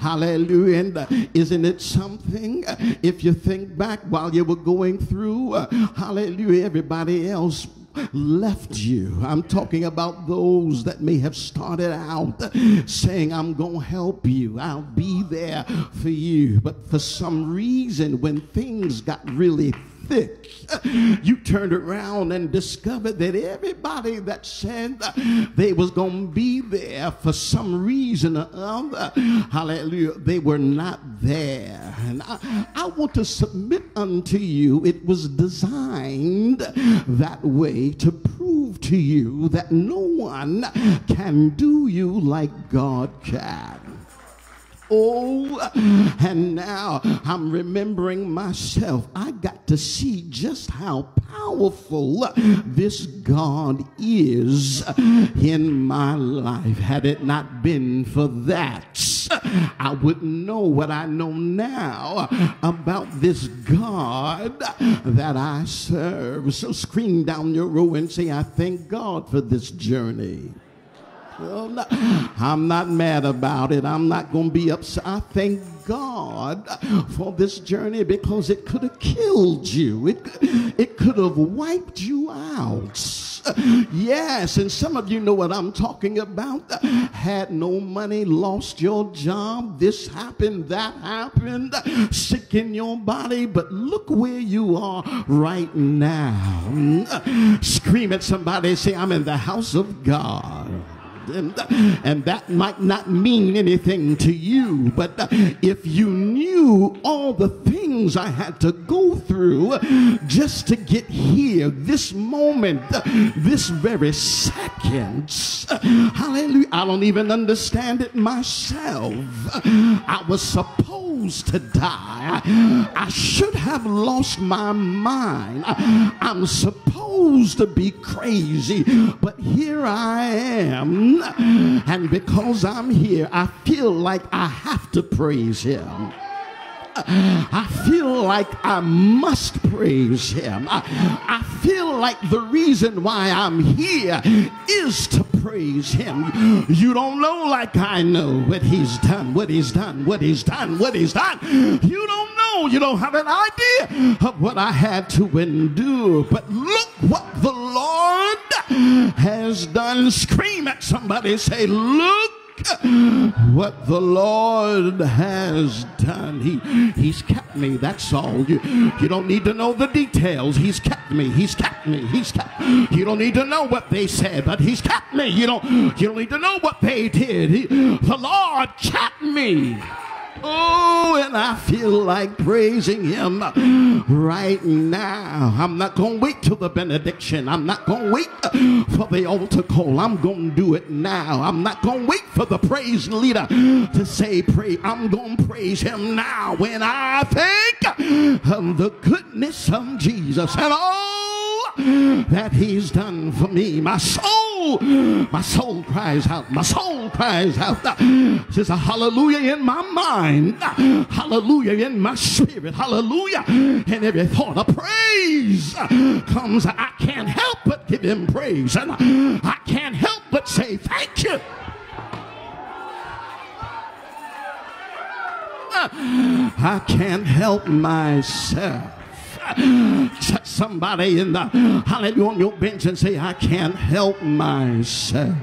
hallelujah. And isn't it something if you think back while you were going through, hallelujah, everybody else left you. I'm talking about those that may have started out saying, I'm going to help you, I'll be there for you. But for some reason, when things got really you turned around and discovered that everybody that said they was going to be there for some reason or other, hallelujah, they were not there. And I, I want to submit unto you, it was designed that way to prove to you that no one can do you like God can. Oh, and now I'm remembering myself. I got to see just how powerful this God is in my life. Had it not been for that, I wouldn't know what I know now about this God that I serve. So scream down your row and say, I thank God for this journey. Well, no, I'm not mad about it. I'm not going to be upset. I thank God for this journey because it could have killed you. It, it could have wiped you out. Yes, and some of you know what I'm talking about. Had no money, lost your job, this happened, that happened, sick in your body, but look where you are right now. Scream at somebody, say, I'm in the house of God and, and that might not mean anything to you, but if you knew all the things I had to go through just to get here, this moment, this very second, hallelujah, I don't even understand it myself. I was supposed to die. I should have lost my mind. I'm supposed to be crazy, but here I am and because I'm here, I feel like I have to praise Him. I feel like I must praise him. I, I, feel like the reason why I'm here is to praise him. You don't know like I know what he's done, what he's done, what he's done, what he's done. You don't know, you don't have an idea of what I had to endure. But look what the Lord has done. Scream at somebody, say, look what the Lord has done. He, he's kept me. That's all. You, you don't need to know the details. He's kept me. He's kept me. He's kept. You don't need to know what they said, but He's kept me. You don't. You don't need to know what they did. He, the Lord kept me. Oh, and I feel like praising him right now. I'm not going to wait till the benediction. I'm not going to wait for the altar call. I'm going to do it now. I'm not going to wait for the praise leader to say pray. I'm going to praise him now when I think of the goodness of Jesus and all that he's done for me. My soul, my soul cries out. My soul cries out. Says a hallelujah in my mind. Hallelujah in my spirit. Hallelujah. And every thought of praise comes. I can't help but give him praise. And I can't help but say thank you. I can't help myself somebody in the hallelujah on your bench and say, I can't help myself.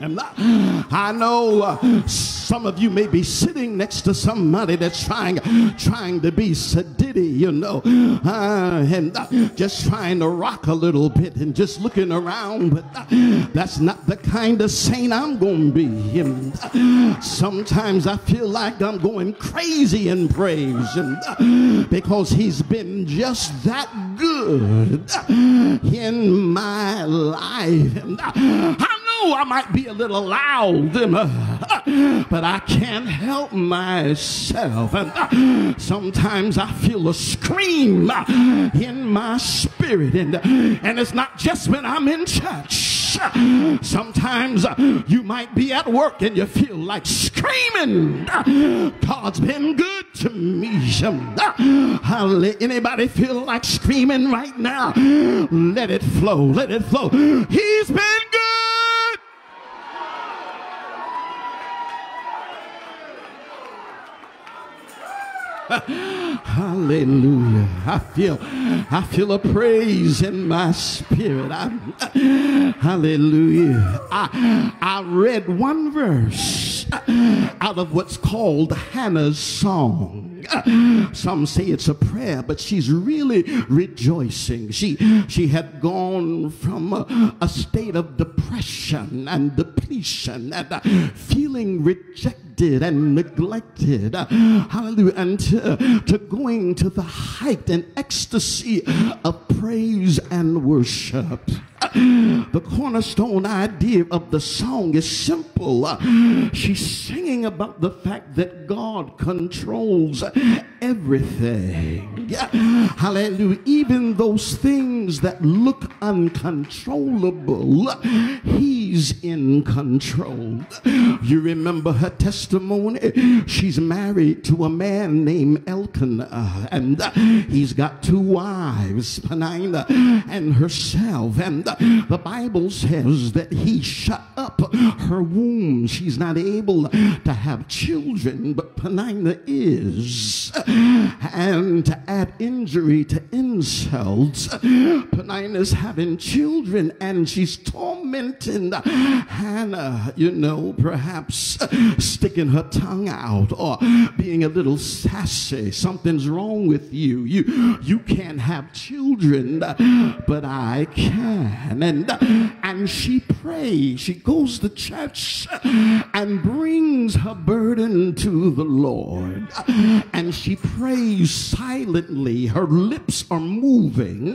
And I know uh, some of you may be sitting next to somebody that's trying, trying to be sedity, you know, uh, and uh, just trying to rock a little bit and just looking around. But uh, that's not the kind of saint I'm going to be. And sometimes I feel like I'm going crazy in praise, and because He's been just that good in my life. And I might be a little loud. Uh, but I can't help myself. And uh, sometimes I feel a scream uh, in my spirit, and, and it's not just when I'm in church. Sometimes you might be at work and you feel like screaming. God's been good to me. Anybody feel like screaming right now? Let it flow. Let it flow. He's been good. Hallelujah. I feel I feel a praise in my spirit. I, hallelujah. I, I read one verse out of what's called Hannah's song. Some say it's a prayer, but she's really rejoicing. She she had gone from a, a state of depression and depletion and uh, feeling rejected and neglected. Hallelujah. And to, to going to the height and ecstasy of praise and worship. The cornerstone idea of the song is simple. She's singing about the fact that God controls everything. Hallelujah. Even those things that look uncontrollable, He's in control. You remember her testimony? She's married to a man named Elkanah, and he's got two wives, Penina and herself. And the Bible says that he shut up her womb. She's not able to have children, but Penina is. And to add injury to insults, Penina's having children and she's tormenting Hannah, you know, perhaps sticking her tongue out or being a little sassy. Something's wrong with you. You you can't have children, but I can. And uh, and she prays. She goes to church uh, and brings her burden to the Lord. And she prays silently. Her lips are moving,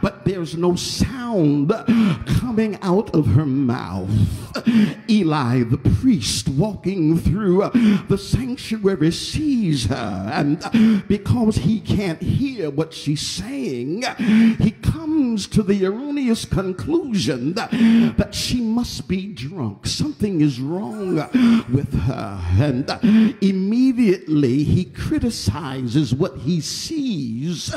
but there's no sound coming out of her mouth. Eli, the priest, walking through uh, the sanctuary, sees her, and because he can't hear what she's saying, he comes to the erroneous conclusion that, she must be drunk. Something is wrong with her. And immediately he criticizes what he sees.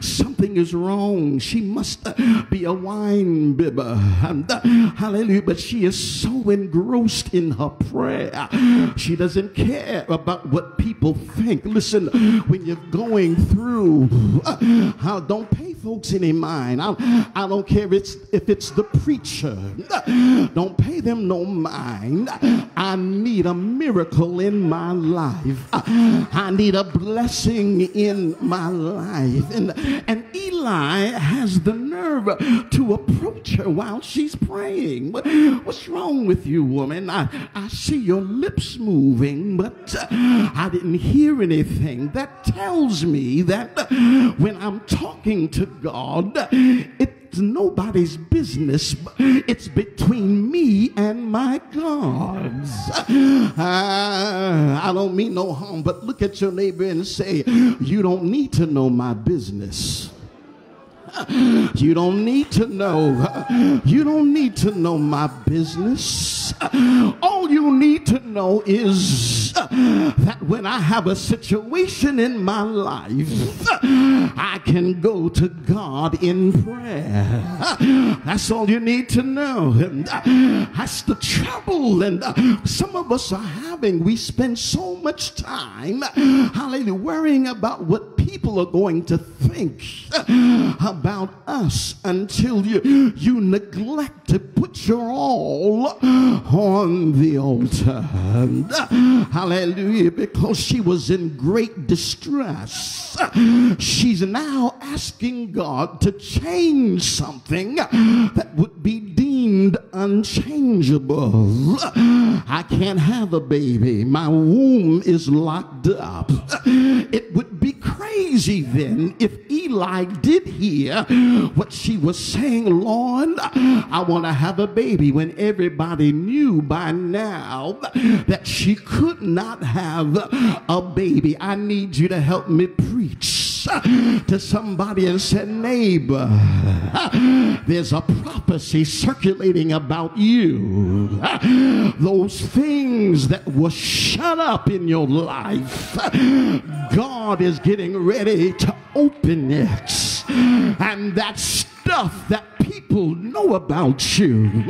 Something is wrong. She must be a wine bibber. And, hallelujah. But she is so engrossed in her prayer. She doesn't care about what people think. Listen, when you're going through, uh, don't pay folks any mind. I, I don't care if it's, if it's the preacher. Don't pay them no mind. I need a miracle in my life. I need a blessing in my life. And, and Eli has the nerve to approach her while she's praying. What, what's wrong with you, woman? I, I see your lips moving, but I didn't hear anything. That tells me that when I'm talking to God, it's nobody's business. It's between me and my gods. Uh, I don't mean no harm, but look at your neighbor and say, You don't need to know my business. You don't need to know. You don't need to know my business. All you need to know is that when I have a situation in my life, I can go to God in prayer. That's all you need to know. And that's the trouble. And some of us are having, we spend so much time, hallelujah, worrying about what people are going to think us until you, you neglect to put your all on the altar. Hallelujah. Because she was in great distress. She's now asking God to change something that would be deemed unchangeable. I can't have a baby. My womb is locked up. It would be crazy then if Eli did hear what she was saying, Lord, I want to have a baby when everybody knew by now that she could not have a baby. I need you to help me preach Uh, to somebody and say, neighbor, there's a prophecy circulating about you. Those things that were shut up in your life, God is getting ready to open it. And that stuff that people know about you.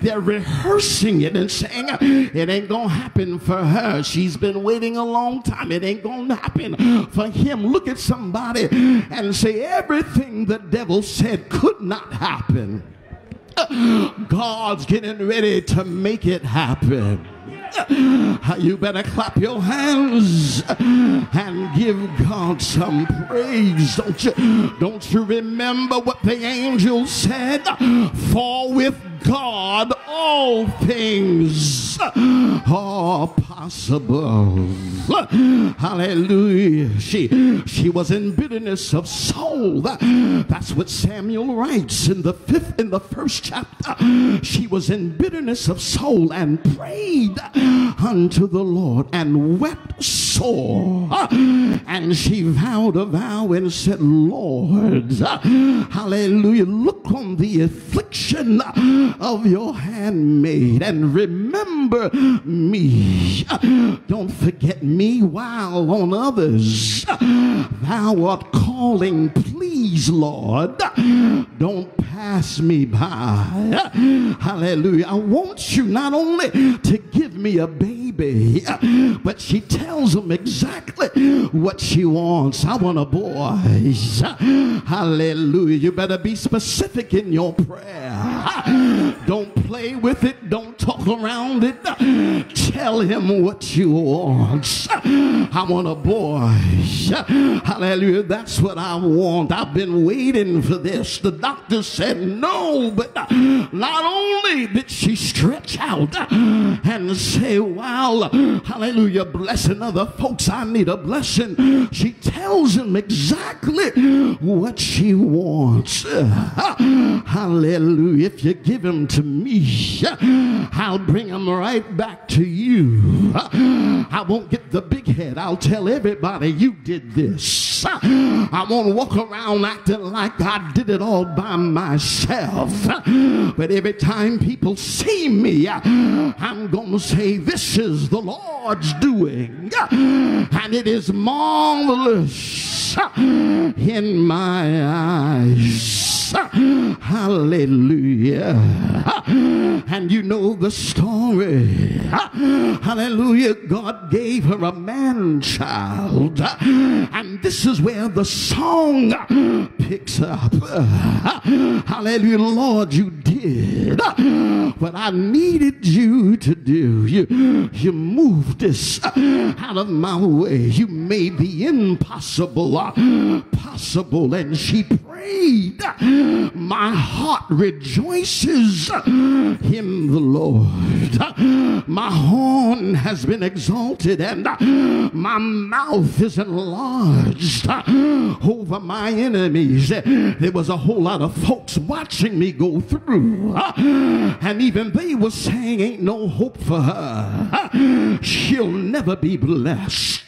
They're rehearsing it and saying it ain't gonna happen for her. She's been waiting a long time. It ain't gonna happen for him. Look at somebody and say everything the devil said could not happen. God's getting ready to make it happen. You better clap your hands and give God some praise. Don't you, don't you remember what the angel said? For with God all things are possible. Hallelujah. She she was in bitterness of soul. That's what Samuel writes in the fifth in the first chapter. She was in bitterness of soul and prayed unto the Lord and wept sore. And she vowed a vow and said, Lord, hallelujah, look on the affliction of your handmaid and remember me. Don't forget me while on others thou art calling. Please, Lord, don't pass me by. Hallelujah. I want you not only to give me a baby, but she tells him exactly what she wants. I want a boy. Hallelujah. You better be specific in your prayer. Don't play with it. Don't talk around it. Tell him what you want. I want a boy. Hallelujah. That's what I want. I've been waiting for this. The doctor said no, but not only did she stretch out and say, Wow, hallelujah, blessing other folks, I need a blessing. She tells him exactly what she wants. Hallelujah. If you give him to me, I'll bring him right back to you. I won't get the big head. I'll tell everybody you did this. I won't walk around acting like I did it all by myself. But every time people see me, I'm going to say, This is the Lord's doing. And it is marvelous in my eyes. Hallelujah. And you know the story. Hallelujah. God gave her a man child. And this is where the song picks up. Hallelujah. Lord, you did what I needed you to do. You, you moved this out of my way. You made the impossible possible. And she prayed my heart rejoices in the Lord. My horn has been exalted and my mouth is enlarged over my enemies. There was a whole lot of folks watching me go through, and even they were saying, Ain't no hope for her. She'll never be blessed.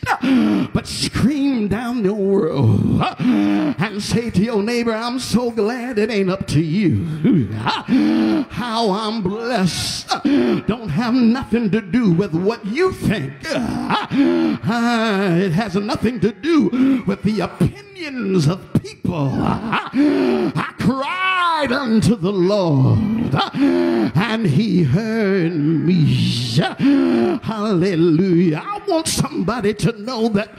But scream down your world and say to your neighbor, I'm so glad it ain't up to you. How I'm blessed don't have nothing to do with what you think. It has nothing to do with the opinions of people. I cried unto the Lord and he heard me. Hallelujah. I want somebody to know that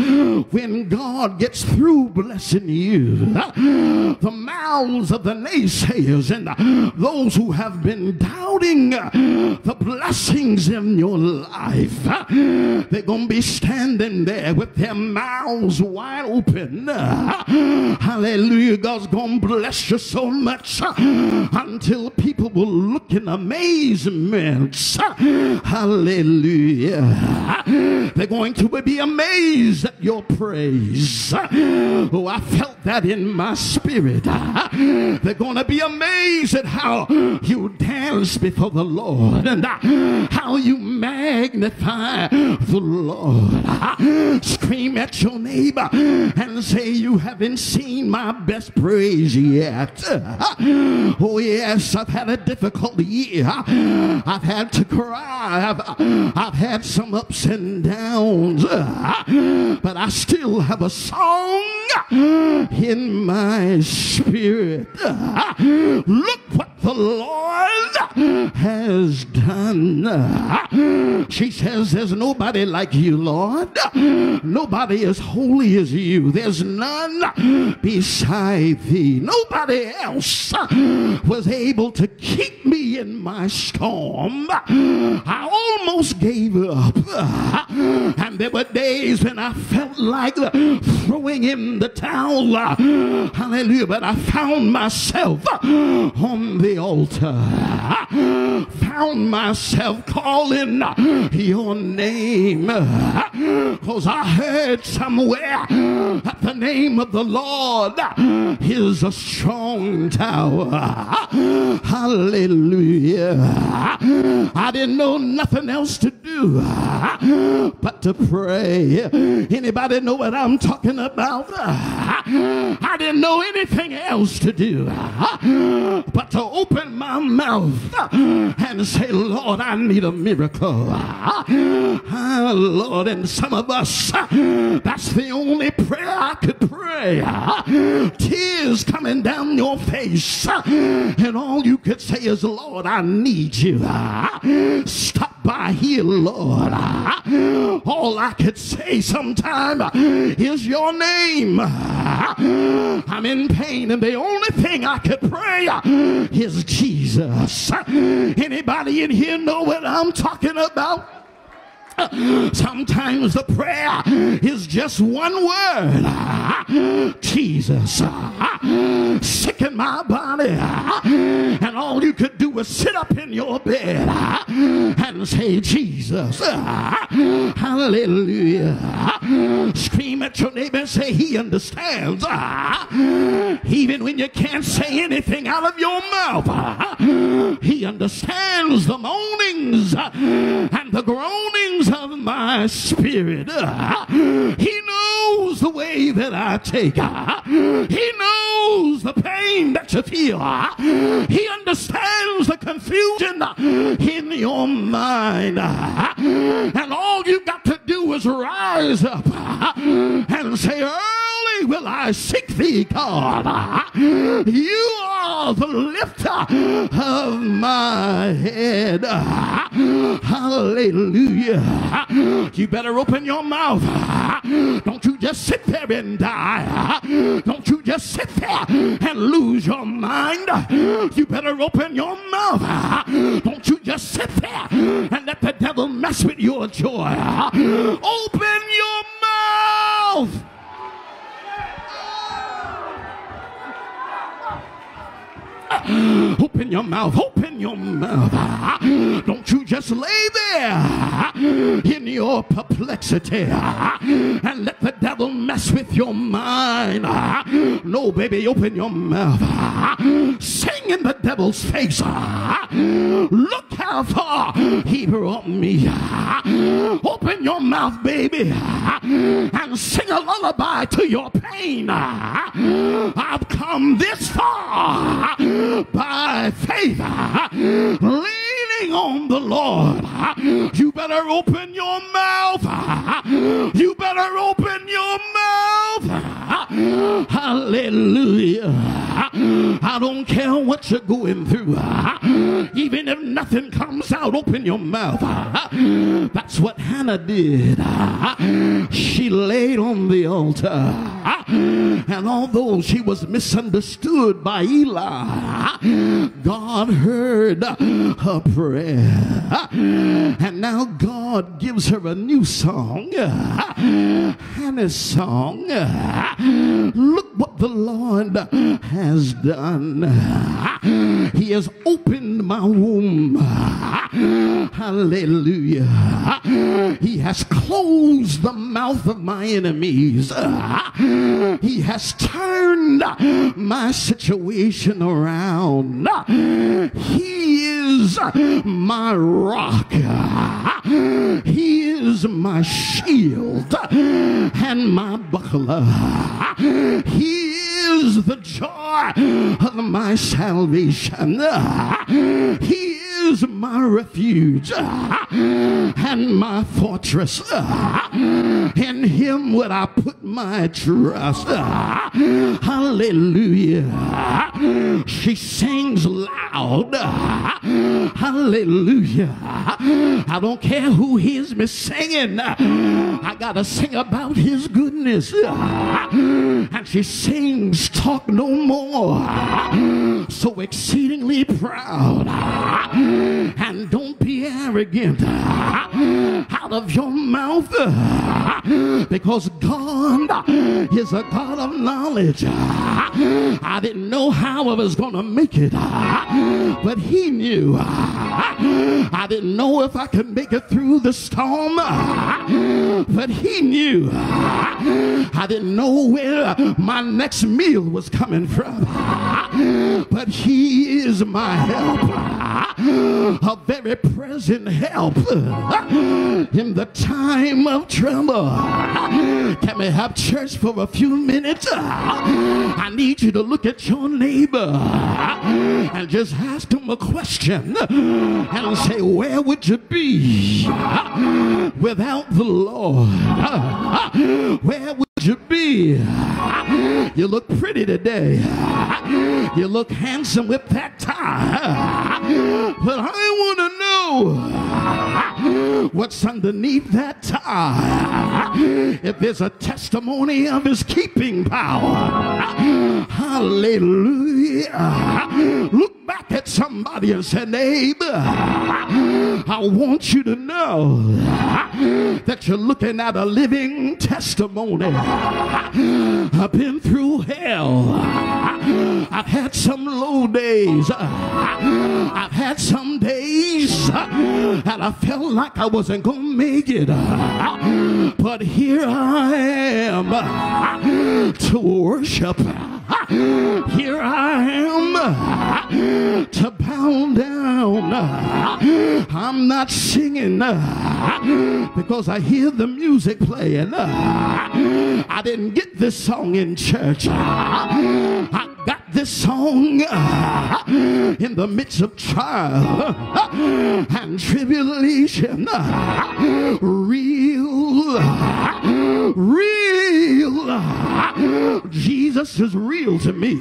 when God gets through blessing you, the mouths of the naysayers and those who have been doubting the blessings in your life, they're going to be standing there with their mouths wide open. Hallelujah. God's going to bless you so much uh, until people will look in amazement. Uh, hallelujah. They're going to be amazed at your praise. Oh, I felt that in my spirit. They're going to be amazed at how you dance before the Lord and uh, how you magnify the Lord. Scream at your neighbor and say, You haven't seen my best praise yet. Oh, yes, I've had a difficult year. I've had to cry. I've, I've had some ups and downs. But I still have a song in my spirit. Look what the Lord has done. She says, There's nobody like you, Lord. Nobody as holy as you. There's none beside thee. Nobody else was able to keep me in my storm. I almost gave up. And there were days when I felt like throwing in the towel. Hallelujah. But I found myself on the altar. Found myself calling your name. Because I heard somewhere the name of the Lord is a strong tower. Hallelujah. I didn't know nothing else to do but to pray. Anybody know what I'm talking about? I didn't know anything else to do but to open my mouth and say, Lord, I need a miracle. Ah, Lord, and some of us, that's the only prayer I could pray. Tears coming down your face, and all you could say is, Lord, I need you. Stop by here, Lord. All I could say sometime is your name. I'm in pain, and the only thing I could pray is Jesus. Anybody in here know what I'm talking about? Sometimes the prayer is just one word Jesus. Sicken my body. And all you could do was sit up in your bed and say, Jesus. Hallelujah. Scream at your neighbor and say, He understands. Even when you can't say anything out of your mouth, He understands the moanings and the groanings of my spirit. He knows the way that I take. He knows the pain that you feel. He understands the confusion in your mind. And all you've got to do is rise up and say, Early will I seek thee, God. You are the lifter of my head. Hallelujah. You better open your mouth. Don't you just sit there and die. Don't you just sit there and lose your mind. You better open your mouth. Don't you just sit there and let the devil mess with your joy. Open your mouth. Open your mouth. Open your mouth. Don't you just lay there in your perplexity and let the devil mess with your mind. No, baby, open your mouth. Sing in the devil's face. Look how far he brought me. Open your mouth, baby, and sing a lullaby to your pain. I've come this far by faith, leaning on the Lord. You better open your mouth. You better open your mouth. Hallelujah. I don't care what you're going through. Even if nothing comes out, open your mouth. That's what Hannah did. She laid on the altar. And although she was misunderstood by Eli, God heard her prayer. And now God gives her a new song. Hannah's song. Look what the Lord has done. He has opened my womb. Hallelujah. He has closed the mouth of my enemies. He has turned my situation around. He is my rock. He is my shield and my buckler. He is the joy of my salvation. He is my refuge and my fortress. In him would I put my trust. Hallelujah. She sings loud. Hallelujah. I don't care who hears me singing. I gotta sing about his goodness. And she sings, talk no more. So exceedingly proud. And don't be arrogant out of your mouth because God is a God of knowledge. I didn't know how I was going to make it, but He knew. I didn't know if I could make it through the storm, but He knew. I didn't know where my next meal was coming from, but He is my help, a very present help in the time of trouble. Can we have church for a few minutes? I need you to look at your neighbor and just ask him a question and say, Where would you be without the Lord? Where would you be? You look pretty today. You look handsome with that tie. But I want to know what's underneath that tie. If there's a testimony of his keeping power. Hallelujah. Look back at somebody and say, neighbor, I want you to know that you're looking at a living testimony. I've been through hell. I've had some low days. I've had some days that I felt like I wasn't going to make it. But here I am to worship. Here I am to bow down. I'm not singing because I hear the music playing. I didn't get this song in church. I got this song in the midst of trial and tribulation. Real, real. Jesus is real to me.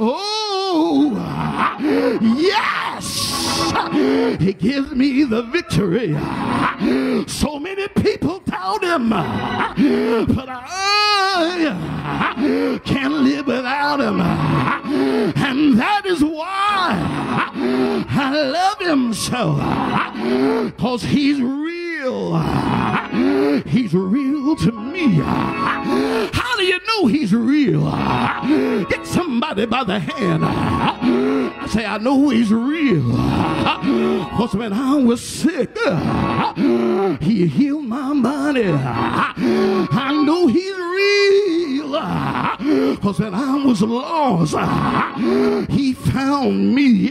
Oh, yes. He gives me the victory. So many people doubt him, but I can't live without him. And that is why I love him so. Because he's real. He's real to me. How do you know he's real? Get somebody by the hand. I say, I know he's real. Because when I was sick, he healed my body. I know he's real. Because when I was lost, he found me.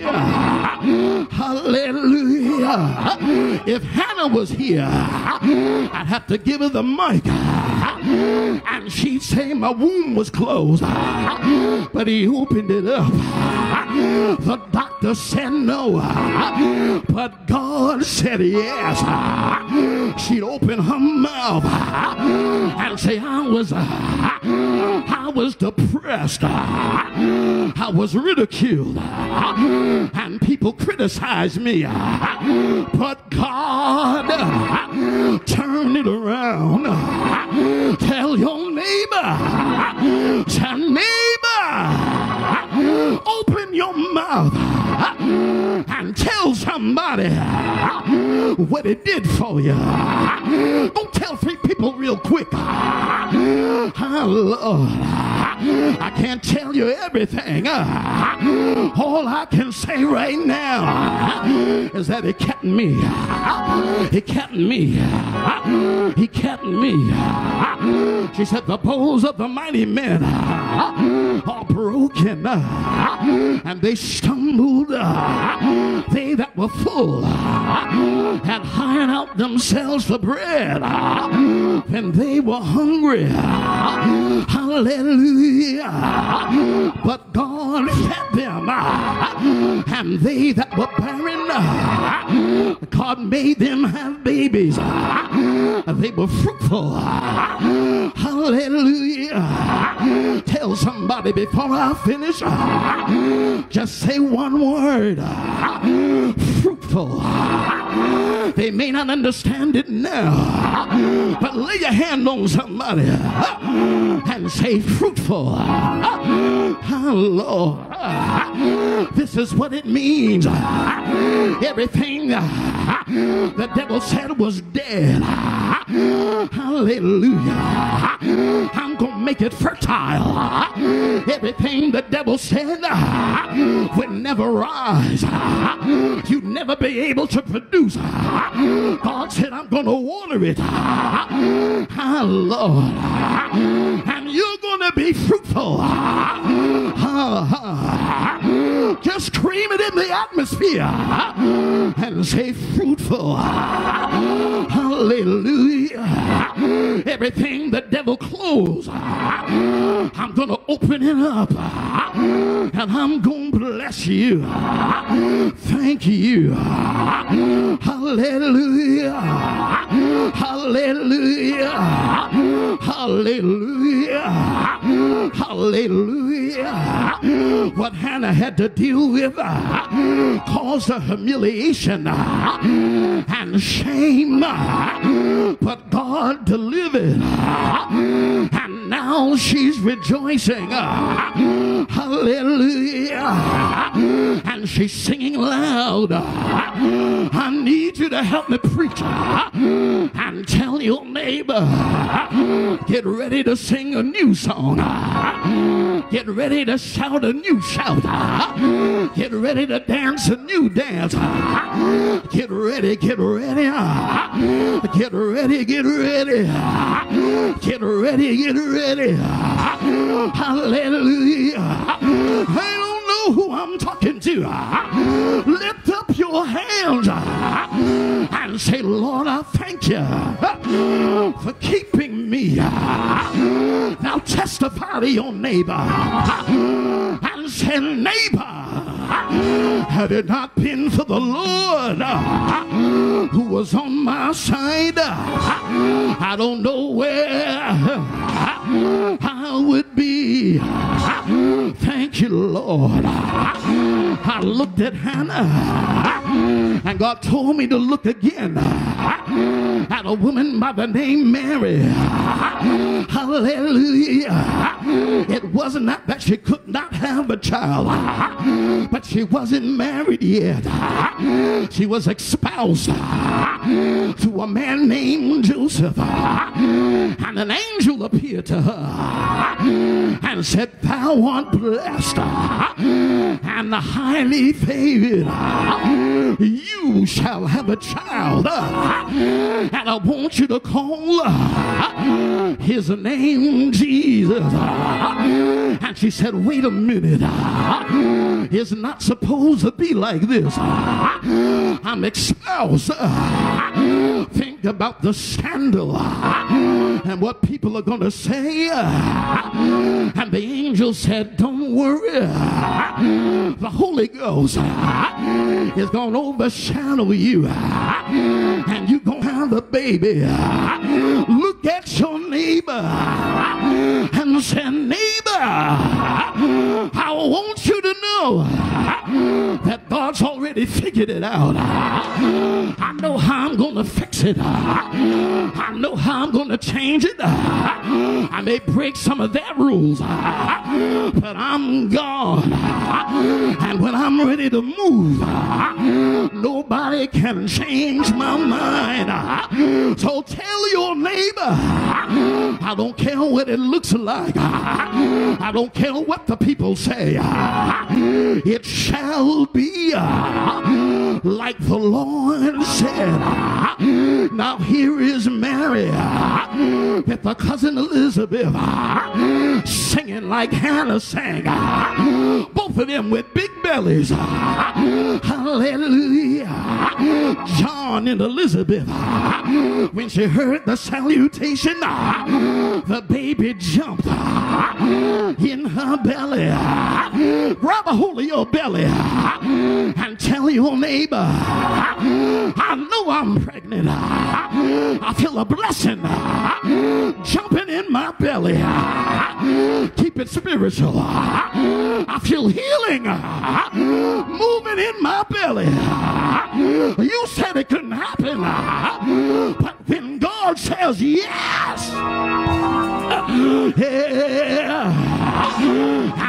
Hallelujah. If Hannah was here, I'd have to give her the mic. And she'd say my womb was closed. But he opened it up. The doctor said no. But God said yes. She'd open her mouth and say, I was I was depressed. I was ridiculed. And people criticized me. But God turned it around. Tell your neighbor. Tell neighbor. Open your mouth and tell somebody what it did for you. Don't tell three people real quick. Oh, Lord, I can't tell you everything. All I can say right now is that he kept me. He kept me. He kept me. She said, The bows of the mighty men are broken and they stumbled. Uh, they that were full uh, had hired out themselves for bread uh, and they were hungry. Hallelujah. But God fed them and they that were barren, God made them have babies. They were fruitful. Hallelujah. Tell somebody before I finish, just say one word ah, fruitful. Ah, they may not understand it now, but lay your hand on somebody ah, and say fruitful. Oh, Lord. This is what it means. Everything the devil said was dead. Hallelujah. I'm going to make it fertile. Everything the devil said would never rise. You'd never be able to produce. God said, I'm going to water it. Ah, Lord. And you're going to be fruitful. Just scream it in the atmosphere and say fruitful. Hallelujah. Everything the devil closed, I'm going to open it up and I'm going to bless you. Thank you. Hallelujah. Hallelujah. Hallelujah. Hallelujah. What Hannah had to deal with uh, caused her humiliation uh, and shame. Uh, but God delivered. And now she's rejoicing. Hallelujah. And she's singing loud. I need you to help me preach and tell your neighbor get ready to sing a new song. Get ready to shout a new shout. Get ready to dance a new dance. Get ready, get ready. Get ready, get ready. Get ready, get ready. Hallelujah. Don't who I'm talking to. Lift up your hands uh, and say, Lord, I thank you uh, for keeping me. Uh, now testify to your neighbor and say, neighbor, had it not been for the Lord who was on my side, I don't know where I would be. Thank you, Lord. I looked at Hannah and God told me to look again at a woman by the name Mary. Hallelujah. It wasn't that, that she could not have a child, but she wasn't married yet. She was espoused to a man named Joseph. And an angel appeared to her and said, Thou art blessed and highly favored. You shall have a child, uh, and I want you to call uh, his name Jesus. Uh, and she said, Wait a minute. It's not supposed to be like this. I'm espoused. Think about the scandal and what people are going to say. And the angel said, Don't worry. The Holy Ghost is going to overshadow you. Ah, and you're to have a baby. Ah. Look at your neighbor ah, and say, Neighbor, I want you to know that God's already figured it out. I know how I'm to fix it. I know how I'm to change it. I may break some of their rules, but I'm God. And when I'm ready to move, nobody can change my mind. So tell your neighbor, I don't care what it looks like. I don't care what the people say. It shall be like the Lord said. Now here is Mary with her cousin Elizabeth singing like Hannah sang. Both of them with big bellies. Hallelujah. John and Elizabeth, when she heard the salutation, the baby jumped in her belly. Grab a hold of your belly and tell your neighbor, I know I'm pregnant. I feel a blessing jumping in my belly. Keep it spiritual. I feel healing moving in my belly. You said it couldn't happen, but when God says yes, yeah,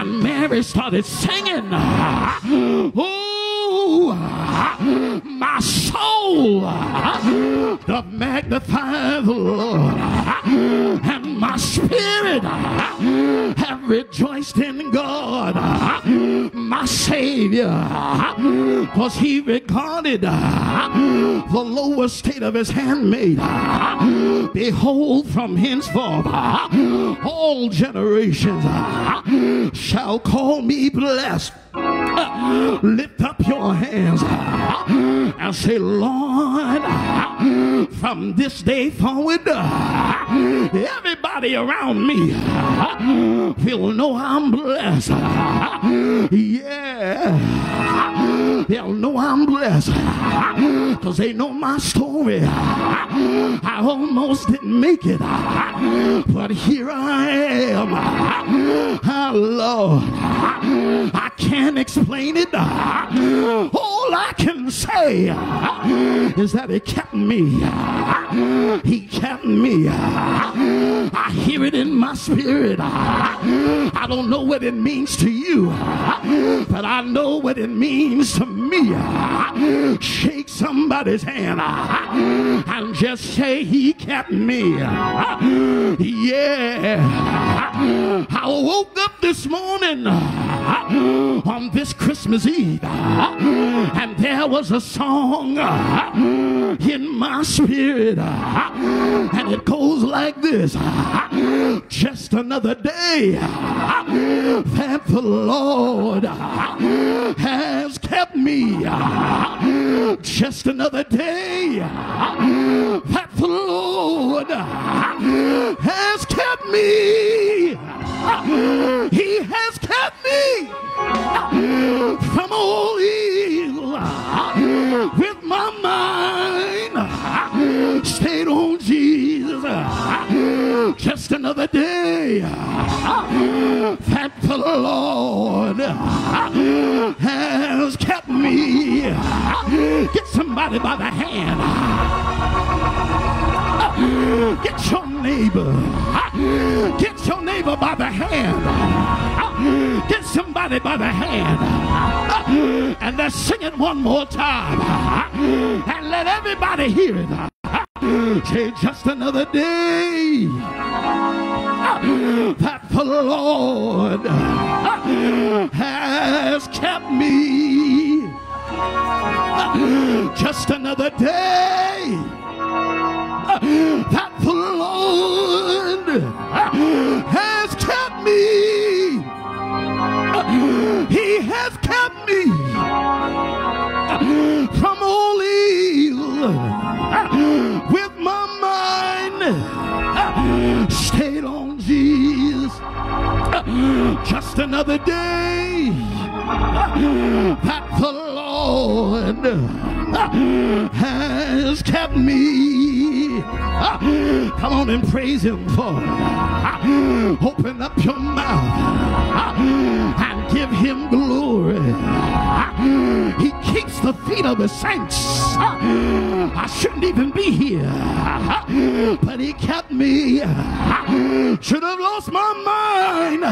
and Mary started singing. Oh, my soul doth magnify the Lord, and my spirit have rejoiced in God, my Savior, because He regarded the lower state of His handmaid. Behold, from henceforth, all generations shall call me blessed. Lift up your hands and say, Lord, from this day forward, everybody around me will know I'm blessed. Yeah, they'll know I'm blessed because they know my story. I almost didn't make it, but here I am. Oh, Lord, I can't explain it. All I can say is that He kept me. He kept me. I hear it in my spirit. I don't know what it means to you, but I know what it means to me. Shake somebody's hand and just say, He kept me. Yeah. I woke up this morning on this Christmas Eve, uh, and there was a song uh, in my spirit, uh, and it goes like this Just another day that the Lord has kept me. Just another day that the Lord has kept me. He has kept me. From all evil with my mind stayed on Jesus. Just another day that the Lord has kept me. Get somebody by the hand. Get your neighbor. Get your neighbor by the hand. Get somebody by the hand. And let's sing it one more time. And let everybody hear it. Say just another day that the Lord has kept me. Just another day that the Lord has kept me. He has kept me from all evil with my mind stayed on Jesus. Just another day that the Lord has kept me. Come on and praise Him for. Open up your mouth and give Him glory. He keeps the feet of His saints. I shouldn't even be here, but He kept me. Should have lost my mind,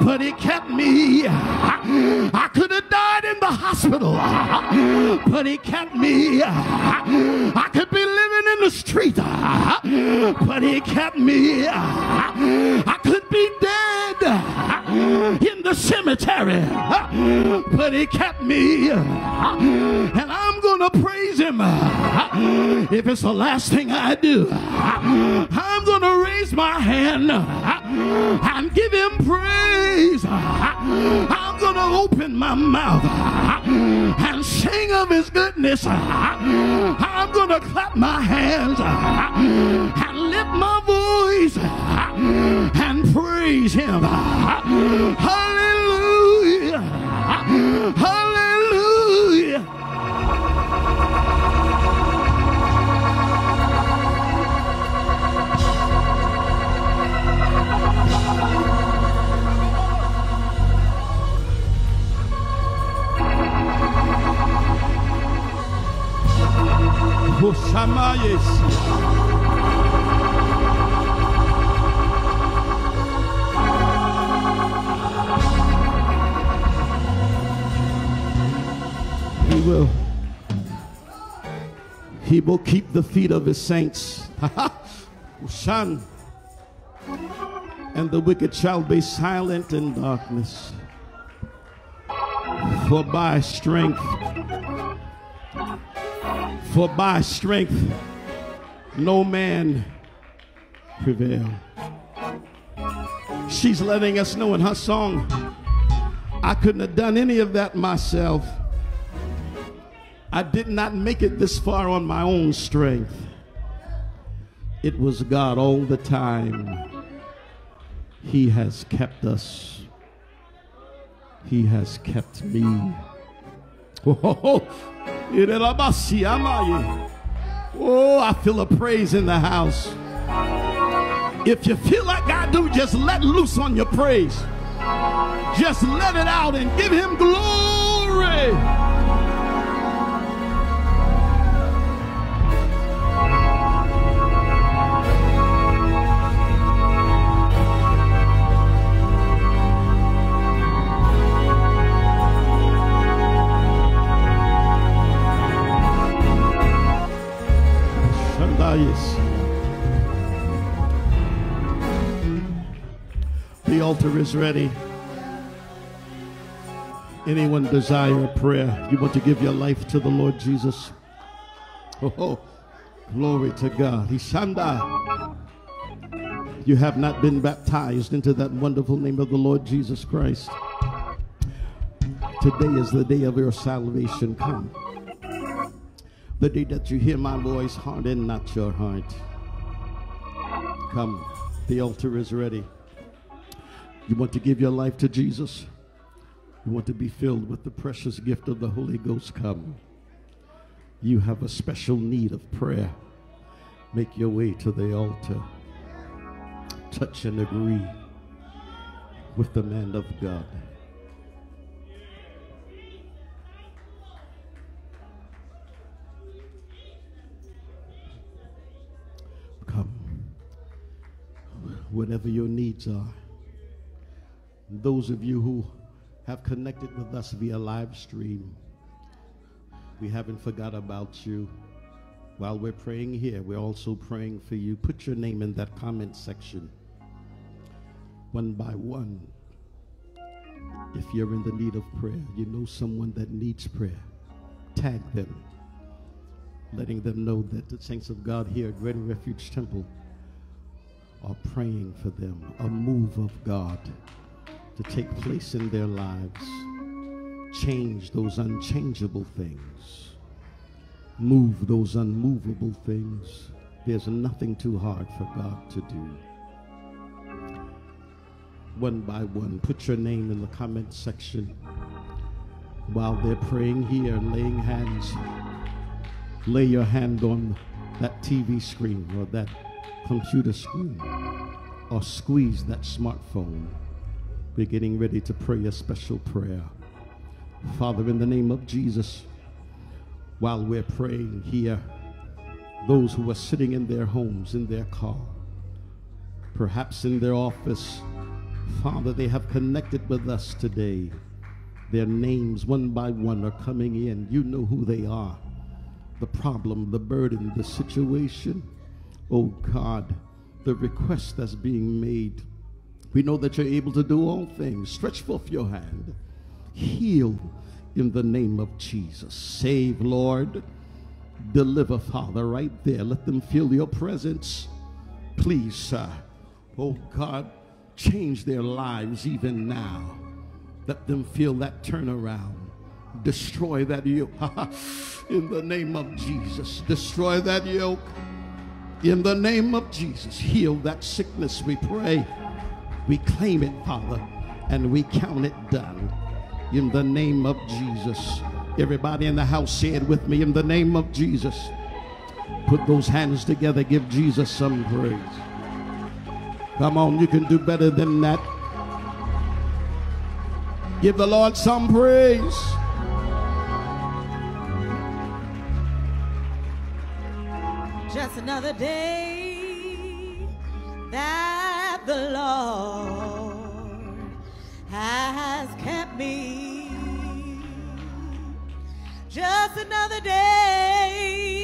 but He kept me. I could have died in the hospital, but He kept me. I could be living in the street, but He kept me. I could be dead in the cemetery, but He kept me. And I'm going to praise Him if it's the last thing I do. I'm going to raise my hand and give Him praise. I'm going to open my mouth and sing of His goodness. I'm going to clap my hands and lift my voice and praise Him. Hallelujah. Hallelujah. Hoshamayes. Will. He will keep the feet of his saints. Shan. And the wicked shall be silent in darkness. For by strength, for by strength no man prevail. She's letting us know in her song, I couldn't have done any of that myself. I did not make it this far on my own strength. It was God all the time. He has kept us. He has kept me. Oh, I feel a praise in the house. If you feel like I do, just let loose on your praise. Just let it out and give him glory. Altar is ready. Anyone desire a prayer? You want to give your life to the Lord Jesus? Oh, oh, glory to God. Ishanda. You have not been baptized into that wonderful name of the Lord Jesus Christ. Today is the day of your salvation. Come. The day that you hear my voice, harden not your heart. Come. The altar is ready. You want to give your life to Jesus? You want to be filled with the precious gift of the Holy Ghost? Come. You have a special need of prayer. Make your way to the altar. Touch and agree with the man of God. Come. Whatever your needs are. Those of you who have connected with us via live stream, we haven't forgot about you. While we're praying here, we're also praying for you. Put your name in that comment section. One by one, If you're in the need of prayer, you know someone that needs prayer, tag them, letting them know that the saints of God here at Greater Refuge Temple are praying for them, a move of God to take place in their lives. Change those unchangeable things, move those unmovable things. There's nothing too hard for God to do. One by one, put your name in the comment section while they're praying here and laying hands. Lay your hand on that TV screen or that computer screen or squeeze that smartphone. We're getting ready to pray a special prayer. Father, in the name of Jesus, while we're praying here, those who are sitting in their homes, in their car, perhaps in their office, Father, they have connected with us today. Their names, one by one, are coming in. You know who they are the problem, the burden, the situation. Oh God, the request that's being made. We know that you're able to do all things. Stretch forth your hand. Heal in the name of Jesus. Save, Lord. Deliver, Father, right there. Let them feel your presence. Please, sir. Oh God, change their lives even now. Let them feel that turnaround. Destroy that yoke in the name of Jesus. Destroy that yoke in the name of Jesus. Heal that sickness, we pray. We claim it, Father, and we count it done in the name of Jesus. Everybody in the house, say it with me in the name of Jesus. Put those hands together, give Jesus some praise. Come on, you can do better than that. Give the Lord some praise. Just another day that the Lord has kept me. Just another day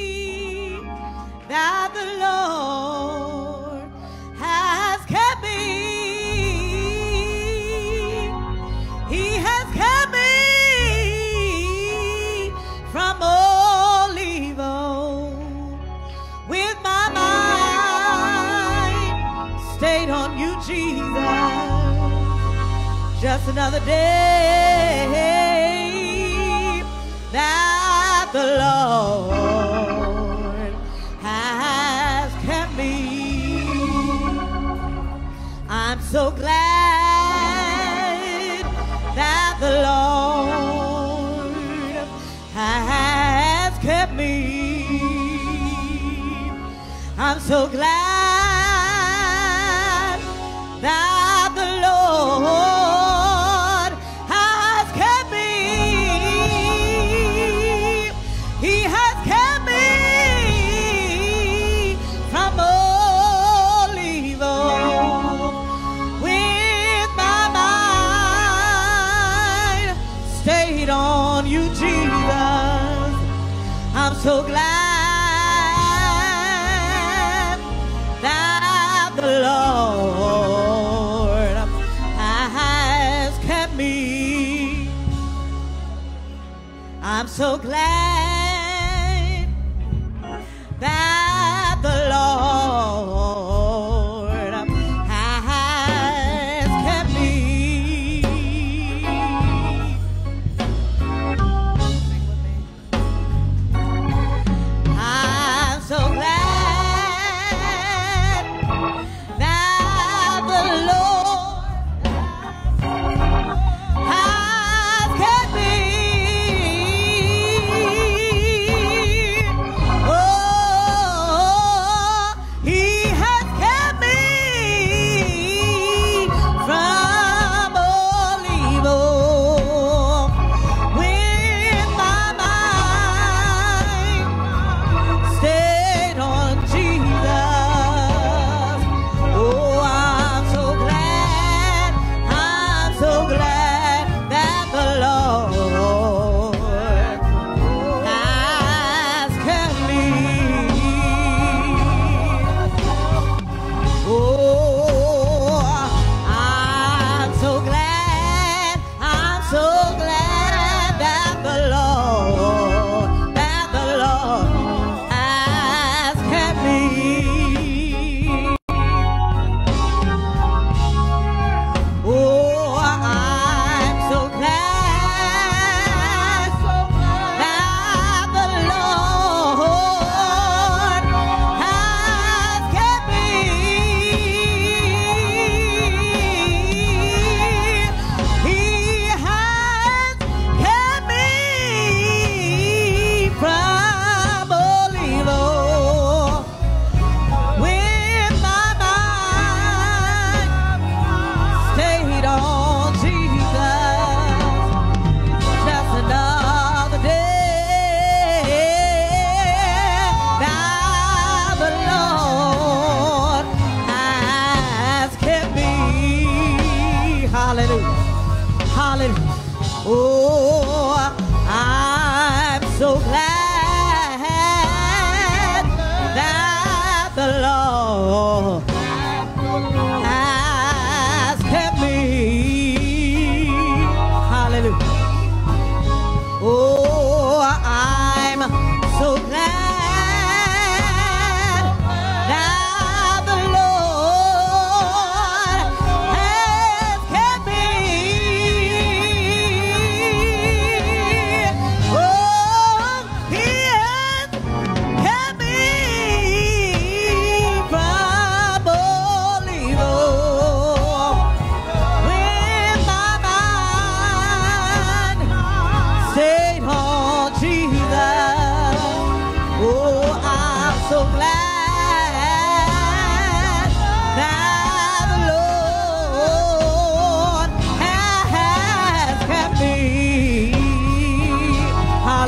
that the Lord Just another day that the Lord has kept me. I'm so glad that the Lord has kept me. I'm so glad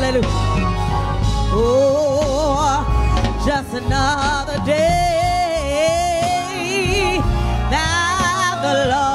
Hallelujah. Oh, just another day that the Lord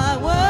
my world.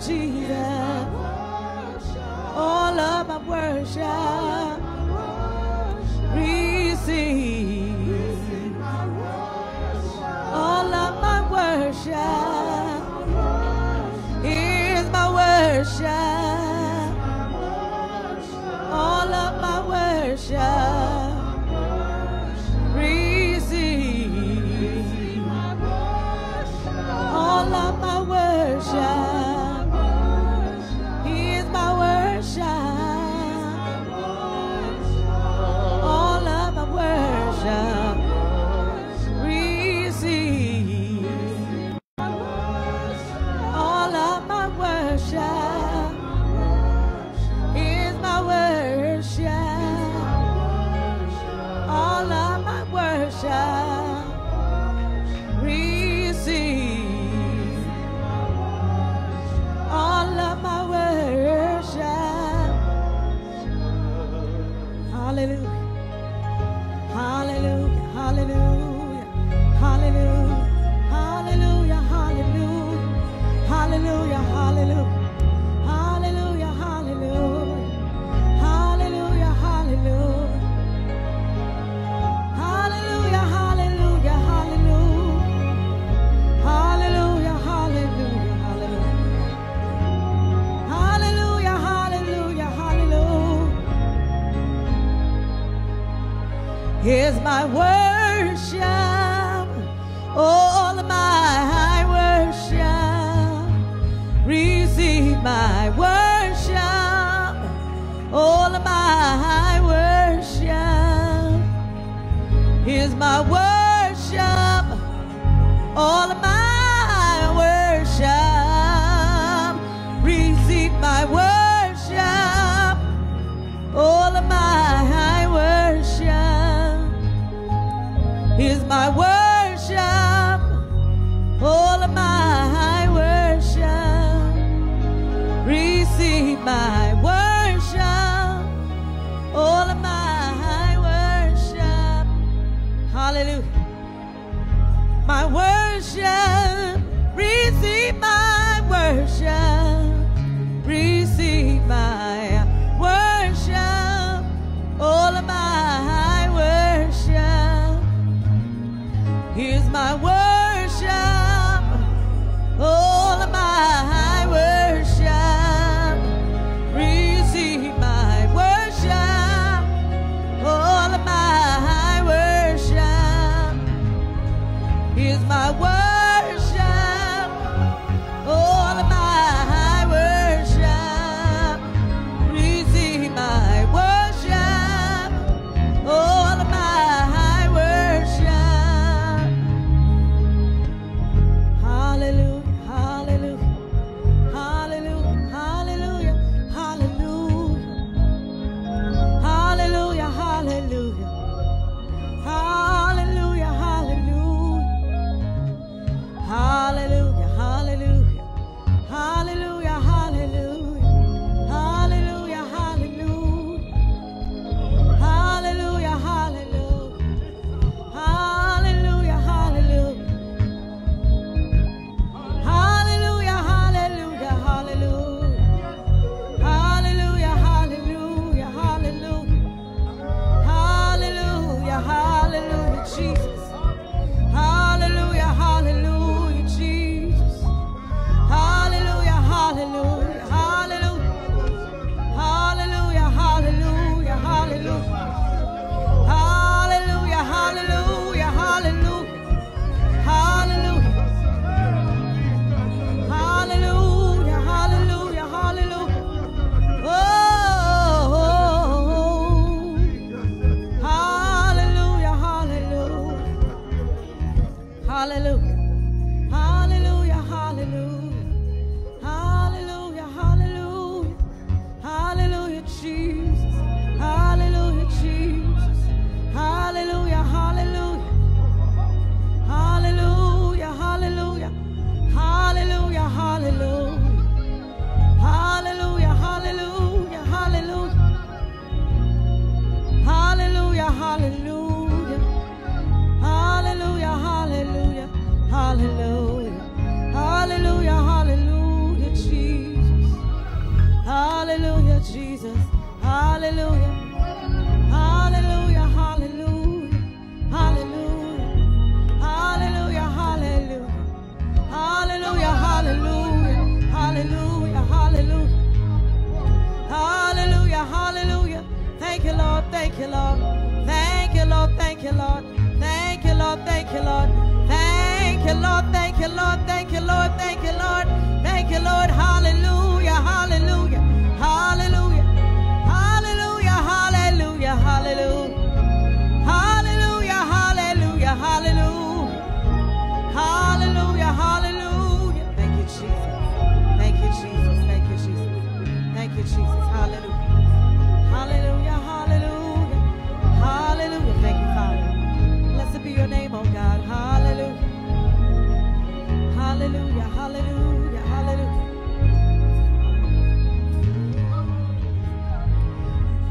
Jesus. All of my worship.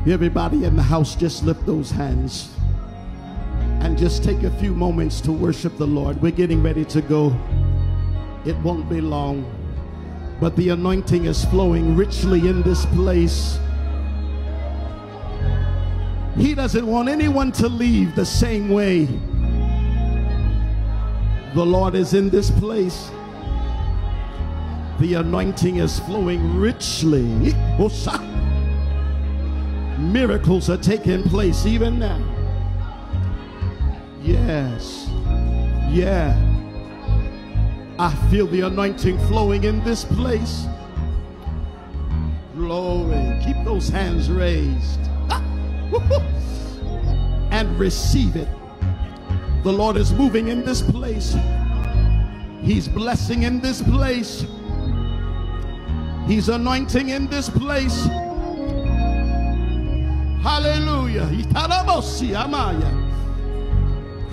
Everybody in the house, just lift those hands and just take a few moments to worship the Lord. We're getting ready to go. It won't be long, but the anointing is flowing richly in this place. He doesn't want anyone to leave the same way. The Lord is in this place. The anointing is flowing richly. Oh, miracles are taking place even now. Yes. Yeah. I feel the anointing flowing in this place. Glory. Keep those hands raised. Ah, and receive it. The Lord is moving in this place. He's blessing in this place. He's anointing in this place.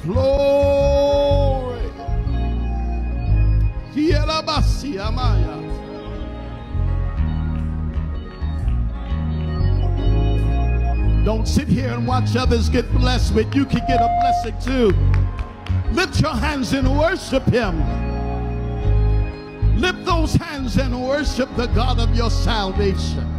Glory. Don't sit here and watch others get blessed, but you can get a blessing too. Lift your hands and worship Him. Lift those hands and worship the God of your salvation.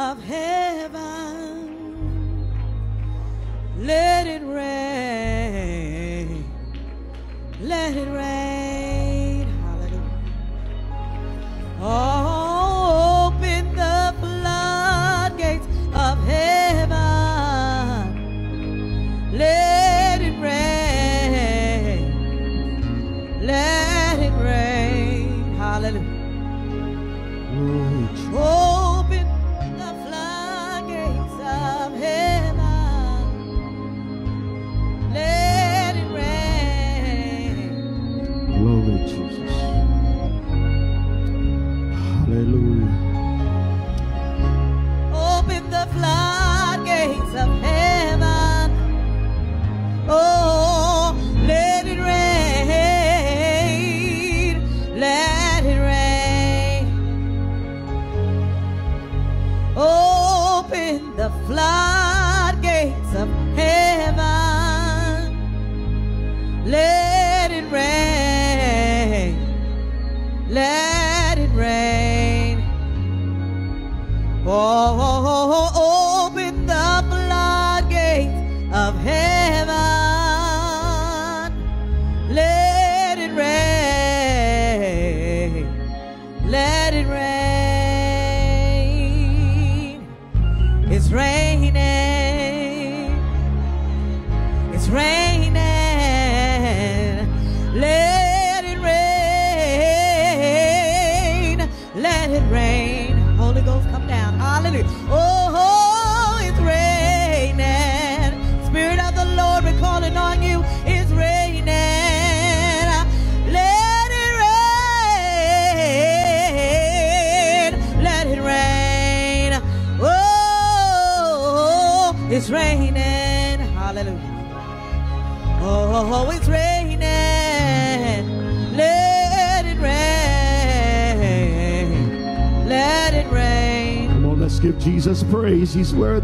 of heaven.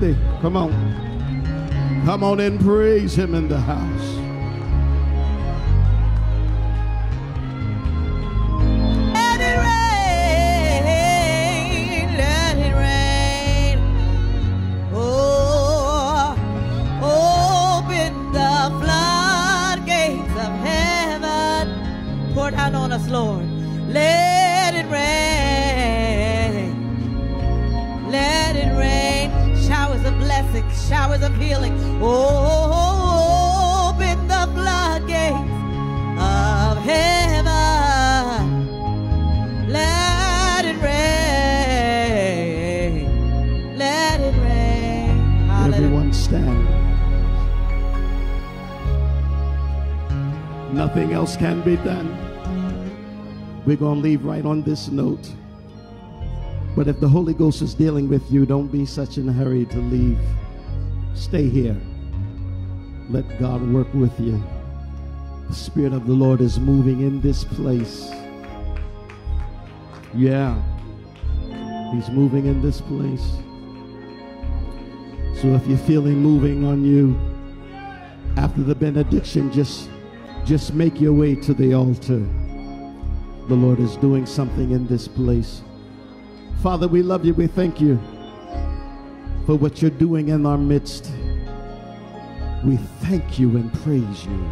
Worthy. Come on. Come on and praise him in the house. Showers. Oh, open the floodgates of heaven. Let it rain. Let it rain. Hallelujah. Everyone stand. Nothing else can be done. We're going to leave right on this note. But if the Holy Ghost is dealing with you, don't be such in a hurry to leave. Stay here. Let God work with you. The Spirit of the Lord is moving in this place. Yeah. He's moving in this place. So if you're feeling moving on you after the benediction, just just make your way to the altar. The Lord is doing something in this place. Father, we love you. We thank you for what you're doing in our midst. We thank you and praise you.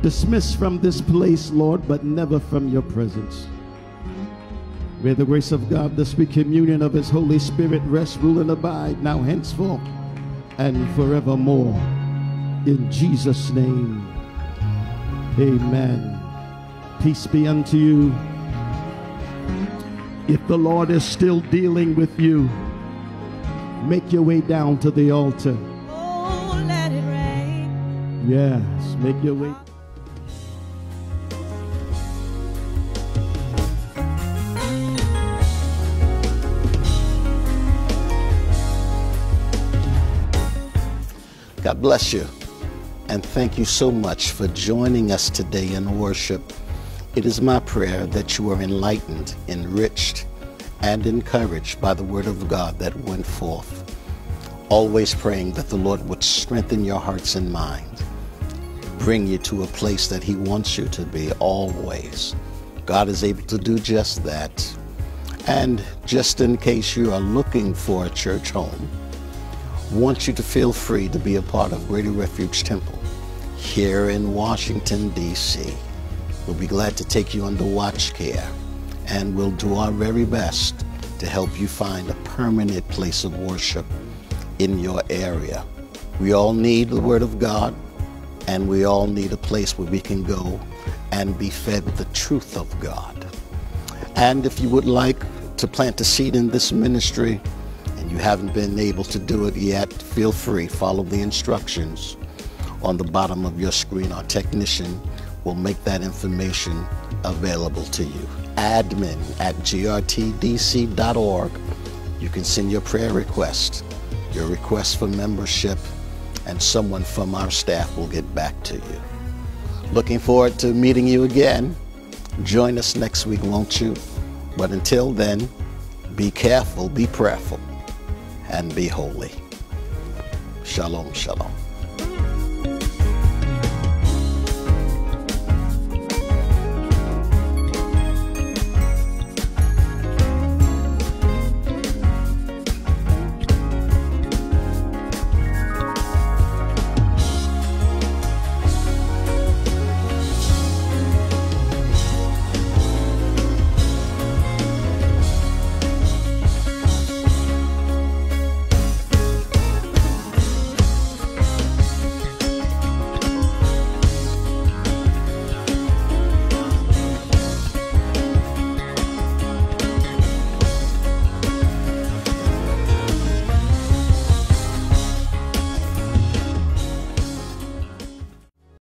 Dismiss from this place, Lord, but never from your presence. May the grace of God, the sweet communion of His Holy Spirit rest, rule, and abide now, henceforth, and forevermore. In Jesus' name, amen. Peace be unto you. If the Lord is still dealing with you, make your way down to the altar. Oh, let it rain. Yes, make your way. God bless you. And thank you so much for joining us today in worship. It is my prayer that you are enlightened, enriched, and encouraged by the word of God that went forth. Always praying that the Lord would strengthen your hearts and minds, bring you to a place that He wants you to be always. God is able to do just that. And just in case you are looking for a church home, want you to feel free to be a part of Greater Refuge Temple here in Washington, D.C. We'll be glad to take you under watch care and we'll do our very best to help you find a permanent place of worship in your area. We all need the Word of God and we all need a place where we can go and be fed the truth of God. And if you would like to plant a seed in this ministry, and you haven't been able to do it yet, feel free, follow the instructions on the bottom of your screen. Our technician will make that information available to you. Admin at grtdc.org. You can send your prayer request, your request for membership, and someone from our staff will get back to you. Looking forward to meeting you again. Join us next week, won't you? But until then, be careful, be prayerful and be holy. Shalom, shalom.